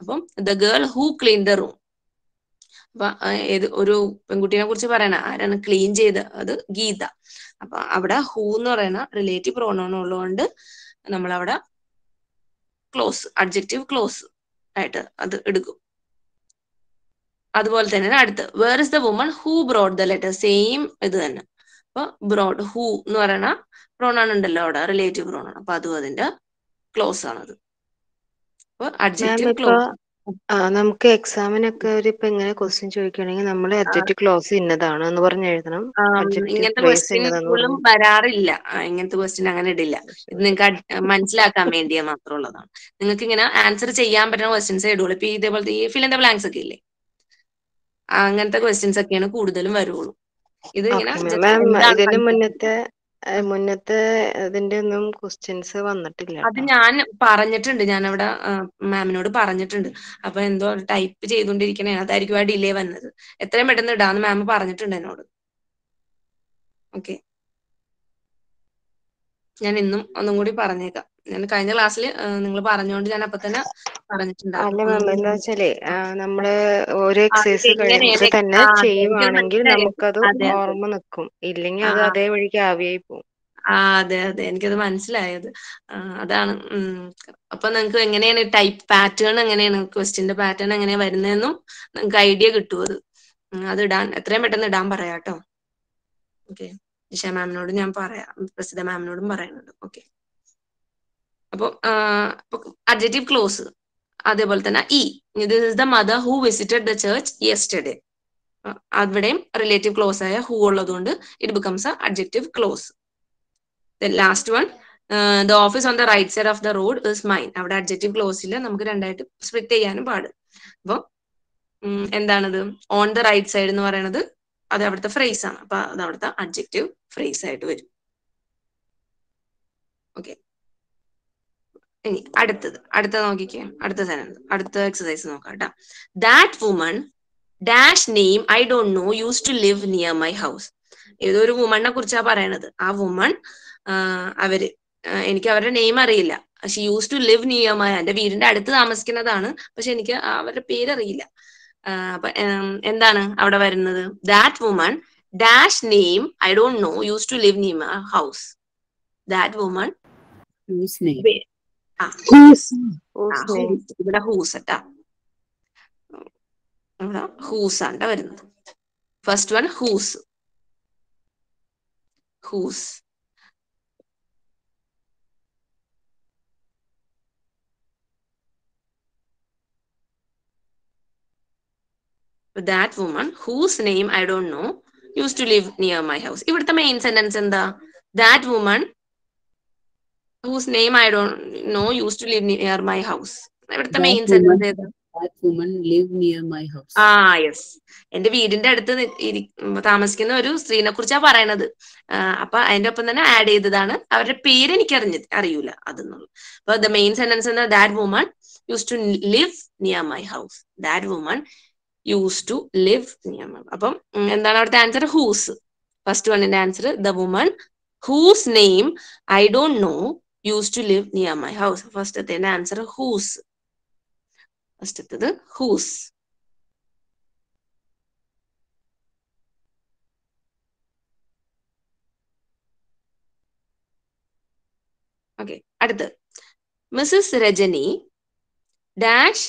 അപ്പം the girl who clean the room അപ്പൊ ഏത് ഒരു പെൺകുട്ടിനെ കുറിച്ച് പറയണ ആരാണ് ക്ലീൻ ചെയ്ത് അത് ഗീത. അപ്പൊ അവിടെ ഹൂ എന്ന് പറയുന്ന റിലേറ്റീവ് പ്രോണൗൺ ഉള്ളതുകൊണ്ട് നമ്മൾ അവിടെ ക്ലോസ് അഡ്ജക്റ്റീവ് ക്ലോസ് ആയിട്ട് അത് എടുക്കും. അതുപോലെ തന്നെ അടുത്ത്. Where is the woman who brought the letter same ഇത് തന്നെ. അപ്പൊ ബ്രോഡ് ഹൂ എന്ന് പറയുന്ന പ്രോണാൺ ഉണ്ടല്ലോ അവിടെ റിലേറ്റീവ് പ്രോണാണ് അപ്പൊ അതും അതിന്റെ ക്ലോസ് ആണത്. അപ്പൊ അഡ്ജക്റ്റീവ് ക്ലോസ് ആ, നമുക്ക് എക്സാമിനൊക്കെ ഒരു ഇപ്പൊ ഇങ്ങനെ ക്വസ്റ്റ്യൻ ചോദിക്കുകയാണെങ്കിൽ നമ്മൾ അഡ്ജക്റ്റീവ് ക്ലോസ് ഇന്നതാണ് എന്ന് പറഞ്ഞ് എഴുതണം. ഇങ്ങനത്തെ ക്വസ്റ്റ്യൻ വരാറില്ല. ഇങ്ങനത്തെ ക്വസ്റ്റ്യൻ അങ്ങനെ ഇടില്ല. ഇത് നിങ്ങൾക്ക് മനസ്സിലാക്കാൻ വേണ്ടിയാ മാത്രമുള്ളതാണ്. നിങ്ങൾക്ക് ഇങ്ങനെ ആൻസർ ചെയ്യാൻ പറ്റുന്ന ക്വസ്റ്റ്യൻസ് ഇടുള്ളൂ ഇപ്പൊ ഇതേപോലത്തെ ഈ ദ ബ്ലാങ്ക്സ് ഒക്കെ ഇല്ലേ? അങ്ങനത്തെ ക്വസ്റ്റ്യൻസ് ഒക്കെയാണ് കൂടുതലും വരുള്ളൂ ഇത് ഇങ്ങനെ concept? മുന്നത്തെ മുന്നത്തെ ഇതിന്റെ ഒന്നും ക്വസ്റ്റ്യൻസ് വന്നിട്ടില്ല അത് ഞാൻ പറഞ്ഞിട്ടുണ്ട്. ഞാൻ അവിടെ മാമിനോട് പറഞ്ഞിട്ടുണ്ട്. അപ്പൊ എന്തോ ടൈപ്പ് ചെയ്തുകൊണ്ടിരിക്കണേ അതായിരിക്കും ആ ഡിലേ വന്നത്. എത്രയും പെട്ടെന്ന് ഇടാന്ന് മാം പറഞ്ഞിട്ടുണ്ട് എന്നോട്. ഓക്കെ ഞാൻ ഇന്നും ഒന്നും കൂടി പറഞ്ഞേക്കാം. ഞാൻ കഴിഞ്ഞ ക്ലാസ്സിൽ നിങ്ങൾ പറഞ്ഞുകൊണ്ട് ഞാൻ അപ്പൊ തന്നെ നമ്മൾ ഓരോ എക്സസൈസ് തന്നെ ചെയ്യുവാണെങ്കിൽ നമുക്കത് അതെ അതെ. ഓർമ്മ നിൽക്കും ഇല്ലെങ്കിൽ അത് അതേ വഴിക്ക് ആവിയായി പോകും ആ അതെ അതെ. എനിക്കത് മനസ്സിലായത്. അതാണ്. അപ്പൊ നിങ്ങൾക്ക് എങ്ങനെയാണ് ടൈപ്പ് പാറ്റേൺ എങ്ങനെയാണ്? ക്വസ്റ്റ്യന്റെ പാറ്റേൺ എങ്ങനെയാ വരുന്നതെന്നും നിങ്ങൾക്ക് ഐഡിയ കിട്ടും അത്. അത് ഇടാൻ എത്രയും പെട്ടെന്ന് ഇടാൻ പറയാട്ടോ ഓക്കെ. നിഷ മാമിനോടും ഞാൻ പറയാം. പ്രസിദ്ധ മാമിനോടും പറയുന്നുണ്ട് ഓക്കെ അപ്പൊ അഡ്ജക്റ്റീവ് ക്ലോസ് അതേപോലെ തന്നെ E this is the mother who visited the church yesterday അവിടെയും റിലേറ്റീവ് ക്ലോസ് ആയ ഹൂ ഉള്ളതുകൊണ്ട് it becomes a adjective clause last one the office on the right side of the road is mine അവിടെ adjective ക്ലോസിൽ നമുക്ക് രണ്ടായിട്ട് split ചെയ്യാനും പാട്. അപ്പൊ ഉം, എന്താണത്? ഓൺ ദ റൈറ്റ് സൈഡ് എന്ന് പറയുന്നത് അത് അവിടുത്തെ ഫ്രേസ് ആണ്. അപ്പൊ അത് അവിടുത്തെ അഡ്ജക്റ്റീവ് ഫ്രേസ് ആയിട്ട് വരും. ഓക്കെ ഇനി അടുത്തത്. അടുത്ത നോക്കിക്കേ. അടുത്ത അടുത്ത എക്സസൈസ് നോക്കാം കേട്ടോ. That woman dash name I don't know use to live near my house ഏതോ ഒരു വുമണിനെ കുറിച്ചാ പറയണത്. ആ വുമൺ അവർ എനിക്ക് അവരുടെ നെയിം അറിയില്ല. She use to live near my എന്റെ വീടിന്റെ അടുത്ത് താമസിക്കുന്നതാണ്. പക്ഷെ എനിക്ക് അവരുടെ പേരറിയില്ല. എന്താണ് അവിടെ വരുന്നത്? That woman dash name I don't know use to live near house that woman. ഇവിടെ ഹൂസ് അട്ടാ ഇവിടെ ഹൂസ് ആണ് വരുന്നത്. First one whose whose that woman whose name I don't know use to live near my house ഇവിടുത്തെ main sentence എന്താ? That woman whose name I don't know use to live near my house ഇവിടുത്തെ main sentence ഏതാ? that woman live near my house. ആ yes എന്റെ വീടിന്റെ അടുത്ത് താമസിക്കുന്ന ഒരു സ്ത്രീനെ കുറിച്ചാ പറയണത്. അപ്പൊ അതിന്റെ ഒപ്പം തന്നെ ആഡ് ചെയ്തതാണ്. അവരുടെ പേര് എനിക്ക് അറിഞ്ഞ അറിയൂല അതെന്നുള്ളു. അപ്പൊ the main sentence that woman use to live near my house that woman use to live നിയമം. അപ്പം എന്താണ് അവിടുത്തെ ആൻസർ ഹൂസ് ഫസ്റ്റ് വണ്ണിന്റെ answer the woman whose name I don't know use to live near my house ഫസ്റ്റത്തെ answer whose ഫസ്റ്റത്തേത് whose okay അടുത്ത് Mrs Rajani dash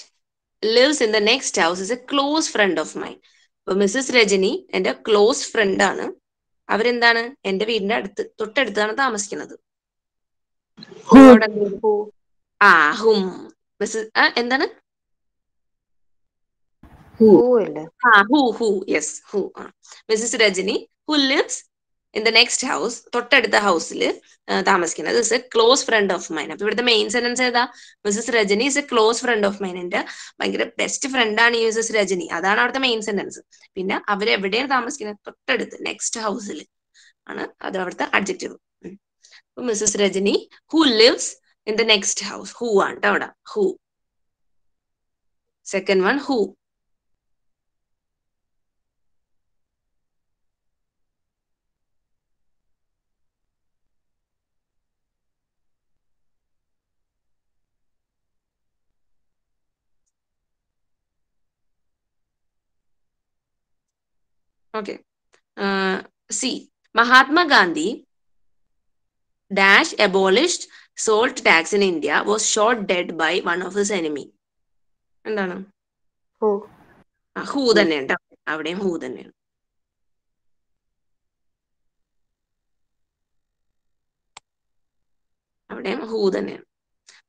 lives in the next house is a close friend of mine അപ്പൊ Mrs Rajani എന്റെ close front ആണ്. അവരെന്താണ്? എന്റെ വീടിന്റെ അടുത്ത് തൊട്ടടുത്താണ് താമസിക്കുന്നത്? ആ ഹും. മിസ്സസ് എന്താണ്? ഹൂ. അല്ലേ ആ who who. Yes who Mrs Rajani who lives in the next house തൊട്ടടുത്ത ഹൗസിൽ താമസിക്കുന്നത് is a close friend of mine അപ്പൊ ഇവിടുത്തെ മെയിൻ സെന്റൻസ് ഏതാ? Mrs Rajani is a close friend of mine എന്റെ ഭയങ്കര ബെസ്റ്റ് ഫ്രണ്ട് ആണ് ഈ മിസസ് രജനി. അതാണ് അവിടുത്തെ മെയിൻ സെന്റൻസ് പിന്നെ അവരെവിടെയാണ് താമസിക്കുന്നത്? തൊട്ടടുത്ത് നെക്സ്റ്റ് ഹൗസിൽ ആണ് അത് അവിടുത്തെ adjective Mrs Rajani who lives in the next house who ആണ് കേട്ടോ അവിടെ. Who second one who Okay. Uh, see, Mahatma Gandhi dash abolished salt tax in India was shot dead by one of his enemy. എന്താണ് who who തന്നെയുണ്ട് അവിടെയും who തന്നെയാണ് അവിടെയും who തന്നെയാണ്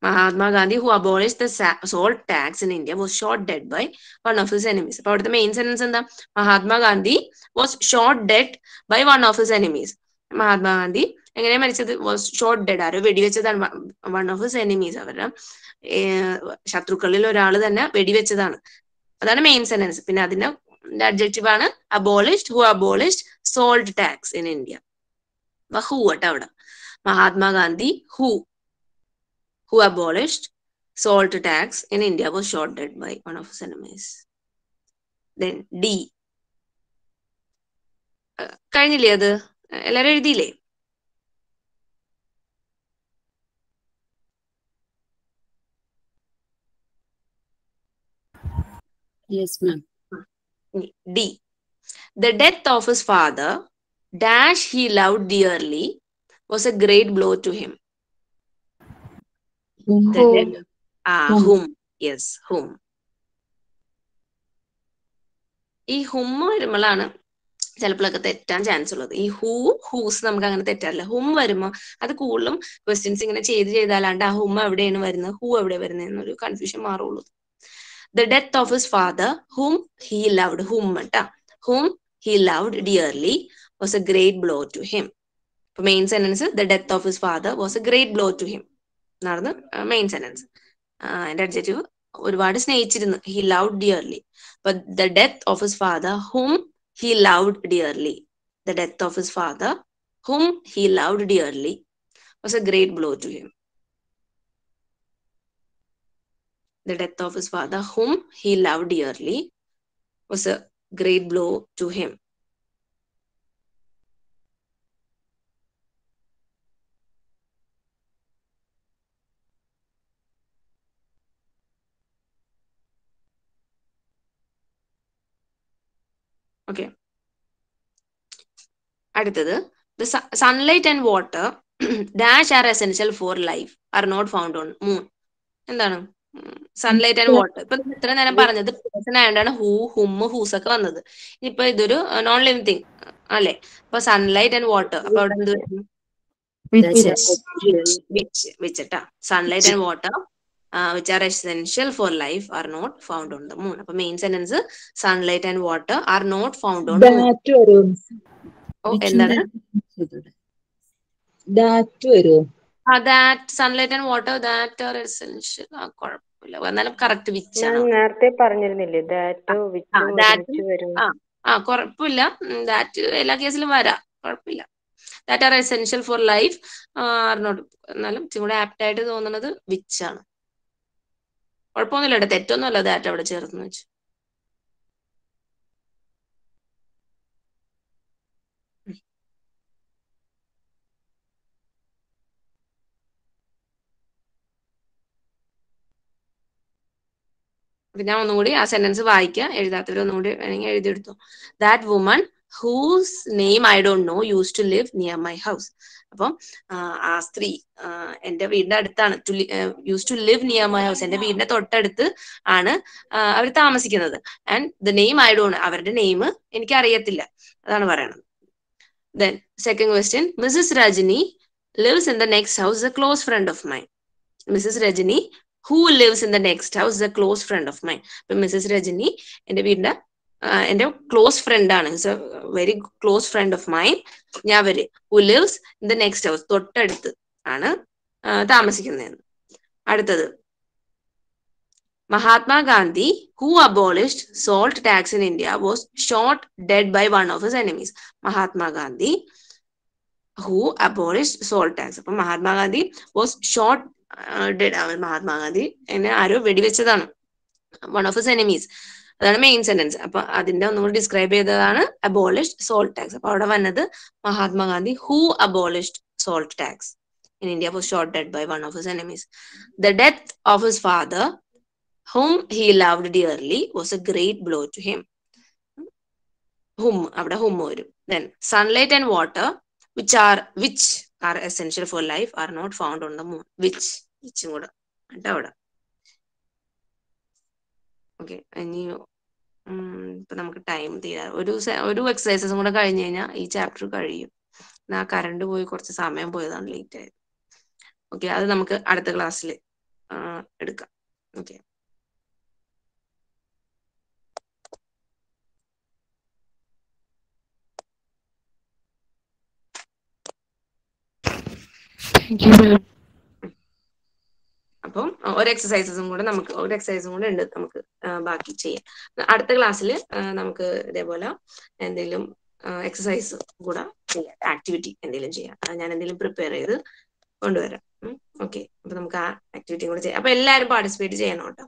Mahatma Gandhi who abolish the salt tax in India was shot dead by one of his enemies അപ്പൊ അവിടുത്തെ main sentence എന്താ? Mahatma Gandhi was shot dead by one of his enemies Mahatma Gandhi എങ്ങനെ മരിച്ചത്? വാസ് ഷോട്ട് ഡെഡ് ആരോ വെടിവെച്ചതാണ് വൺ ഓഫ് ഹിസ് എനിമീസ് അവരുടെ ശത്രുക്കളിൽ ഒരാൾ തന്നെ വെടിവെച്ചതാണ്. അതാണ് മെയിൻ സെന്റൻസ് പിന്നെ അതിന്റെ അഡ്ജക്റ്റീവ് ആണ് abolished who abolished salt tax in India അപ്പൊ ഹൂ കേട്ടോ അവിടെ? Mahatma Gandhi who Who abolished salt tax in India was shot dead by one of his enemies then D കഴിഞ്ഞില്ലേ അത് എല്ലാരും എഴുതിയില്ലേ yes ma'am D. The death of his father, dash he loved dearly, was a great blow to him. The ah, Whom. whom, yes, whom. ഈ ഹും വരുമ്പോഴാണ് ചിലപ്പോഴൊക്കെ തെറ്റാൻ chance ഉള്ളത്. ഈ who whose നമുക്ക് അങ്ങനെ തെറ്റാറില്ല. ഹും വരുമ്പോ അത് കൂടുതലും ക്വസ്റ്റ്യൻസ് ഇങ്ങനെ ചെയ്ത് ചെയ്താലാണ്ട് ആ ഹും എവിടെയാണ് വരുന്നത് ഹൂ എവിടെ വരുന്നത് എന്നൊരു confusion മാറുള്ളൂ. The death of his father whom he loved whom കേട്ടാ whom he loved dearly was a great blow to him main sentence the death of his father was a great blow to him എന്നാണ് main sentence അതിന്റെ adjective ഒരുപാട് സ്നേഹിച്ചിരുന്നു. He love dearly the death of his father whom he love dearly the death of his father whom he love dearly was a great blow to him the death of his father whom he love dearly was a great blow to him. Okay. അടുത്തത് the sunlight and water dash are essential for life are not found on moon എന്താണ് sunlight and water ഇപ്പൊ ഇത്ര നേരം പറഞ്ഞത് person ആയതുകൊണ്ടാണ് who hmm whose ഒക്കെ വന്നത് ഇനിയിപ്പൊ ഇതൊരു നോൺ ലിവിങ് തിങ് അല്ലെ അപ്പൊ സൺലൈറ്റ് ആൻഡ് വാട്ടർ അപ്പൊ അവിടെ എന്ത് വരും which വിച്ചിട്ടാ sunlight and water which are essential for life are not found on the moon അപ്പൊ main sentence sunlight and water are not found on ഓ എന്താണ്? Sunlight and water that are essential ആ കുഴപ്പമില്ല എന്നാലും correct which ഞാൻ ആണ്. നേരത്തെ പറഞ്ഞിരുന്നില്ലേ ദാറ്റോ ആ കുഴപ്പമില്ല ദാറ്റ് എല്ലാ കേസിലും വരാം. കുഴപ്പമില്ല that are essential for life are not എന്നാലും ഇച്ചിരി കൂടെ ആപ്റ്റ് ആയിട്ട് തോന്നുന്നത് വിച്ച് ആണ്. കുഴപ്പമൊന്നുമില്ല തെറ്റൊന്നുമല്ല ഡാറ്റ അവിടെ ചേർന്ന് വെച്ചു. അപ്പൊ ഞാൻ ഒന്നുകൂടി ആ സെന്റൻസ് വായിക്കുക എഴുതാത്തവർ ഒന്നുകൂടി വേണമെങ്കിൽ എഴുതിയെടുത്തു. That woman whose name I don't know use to live near my house അപ്പം ആ, സ്ത്രീ എന്റെ വീടിന്റെ അടുത്താണ്. To use to live near my house എന്റെ വീടിന്റെ തൊട്ടടുത്ത് ആണ് അവർ താമസിക്കുന്നത്. And the name I don't അവരുടെ നെയിം എനിക്ക് അറിയത്തില്ല അതാണ് പറയണത്. Then second question Mrs Rajani lives in the next house a close friend of my Mrs Rajani who lives in the next house A close friend of my. ഇപ്പൊ Mrs Rajani എന്റെ വീടിന്റെ ആ, എന്റെ ക്ലോസ് ഫ്രണ്ട് ആണ്. It's a very close friend of mine ഞാൻ അവർ who lives in the next house തൊട്ടടുത്ത് ആണ് താമസിക്കുന്നതെന്ന്. അടുത്തത്. Mahatma Gandhi who abolished salt tax in India was shot dead by one of his enemies Mahatma Gandhi who abolished salt tax അപ്പൊ Mahatma Gandhi was shot dead Mahatma Gandhi എന്നെ ആരോ വെടിവെച്ചതാണ്. One of his enemies അതാണ് main sentence അപ്പൊ അതിന്റെ ഒന്നും കൂടി ഡിസ്ക്രൈബ് ചെയ്തതാണ് അബോളിഷ്ഡ് സോൾട്ട് ടാക്സ് അപ്പൊ അവിടെ വന്നത് Mahatma Gandhi who abolished salt tax in India was shot dead by one of his enemies the death of his father hmm he loved dearly was a great blow to him ഹും അവിടെ whom വരും. Then sunlight and water which are which are essential for life are not found on the moon which വിച്ചും കൂടെ. അവിടെ? Okay. ഇനി ഇപ്പൊ നമുക്ക് time തീരാ. ഒരു ഒരു എക്സസൈസും കൂടെ കഴിഞ്ഞു കഴിഞ്ഞാൽ ഈ ചാപ്റ്റർ കഴിയും. ആ കറണ്ട് പോയി കുറച്ച് സമയം പോയതാണ് ലേറ്റ് ആയത്. ഓക്കെ അത് നമുക്ക് അടുത്ത ക്ലാസ്സിൽ എടുക്കാം. ഓക്കെ. Thank you. അപ്പം ഒരു എക്സസൈസസും കൂടെ നമുക്ക് ഒരു എക്സസൈസും കൂടെ ഉണ്ട് നമുക്ക് ബാക്കി ചെയ്യാം അടുത്ത ക്ലാസ്സിൽ നമുക്ക് ഇതേപോലെ എന്തെങ്കിലും എക്സസൈസ് കൂടെ ചെയ്യാം. ആക്ടിവിറ്റി എന്തെങ്കിലും ചെയ്യാം. ഞാൻ എന്തെങ്കിലും പ്രിപ്പയർ ചെയ്ത് കൊണ്ടുവരാം. ഓക്കെ അപ്പൊ നമുക്ക് ആ ആക്ടിവിറ്റി കൂടെ ചെയ്യാം. അപ്പൊ എല്ലാവരും പാർട്ടിസിപ്പേറ്റ് ചെയ്യണം കേട്ടോ.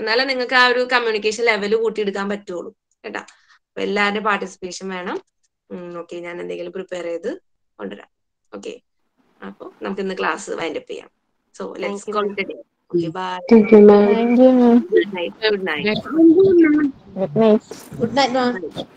എന്നാലേ നിങ്ങൾക്ക് ആ ഒരു കമ്മ്യൂണിക്കേഷൻ ലെവൽ കൂട്ടിയെടുക്കാൻ പറ്റുള്ളൂ. കേട്ടോ. അപ്പൊ എല്ലാവരുടെയും പാർട്ടിസിപ്പേഷൻ വേണം. ഓക്കെ ഞാൻ എന്തെങ്കിലും പ്രിപ്പയർ ചെയ്ത് കൊണ്ടുവരാം. ഓക്കെ അപ്പോൾ നമുക്ക് ഇന്ന് ക്ലാസ് വൈൻഡപ്പ് ചെയ്യാം. So let's call it a day. Okay, bye. Thank you, ma'am. Thank you, ma'am. Good night. Good night. Good night. Good night, ma'am.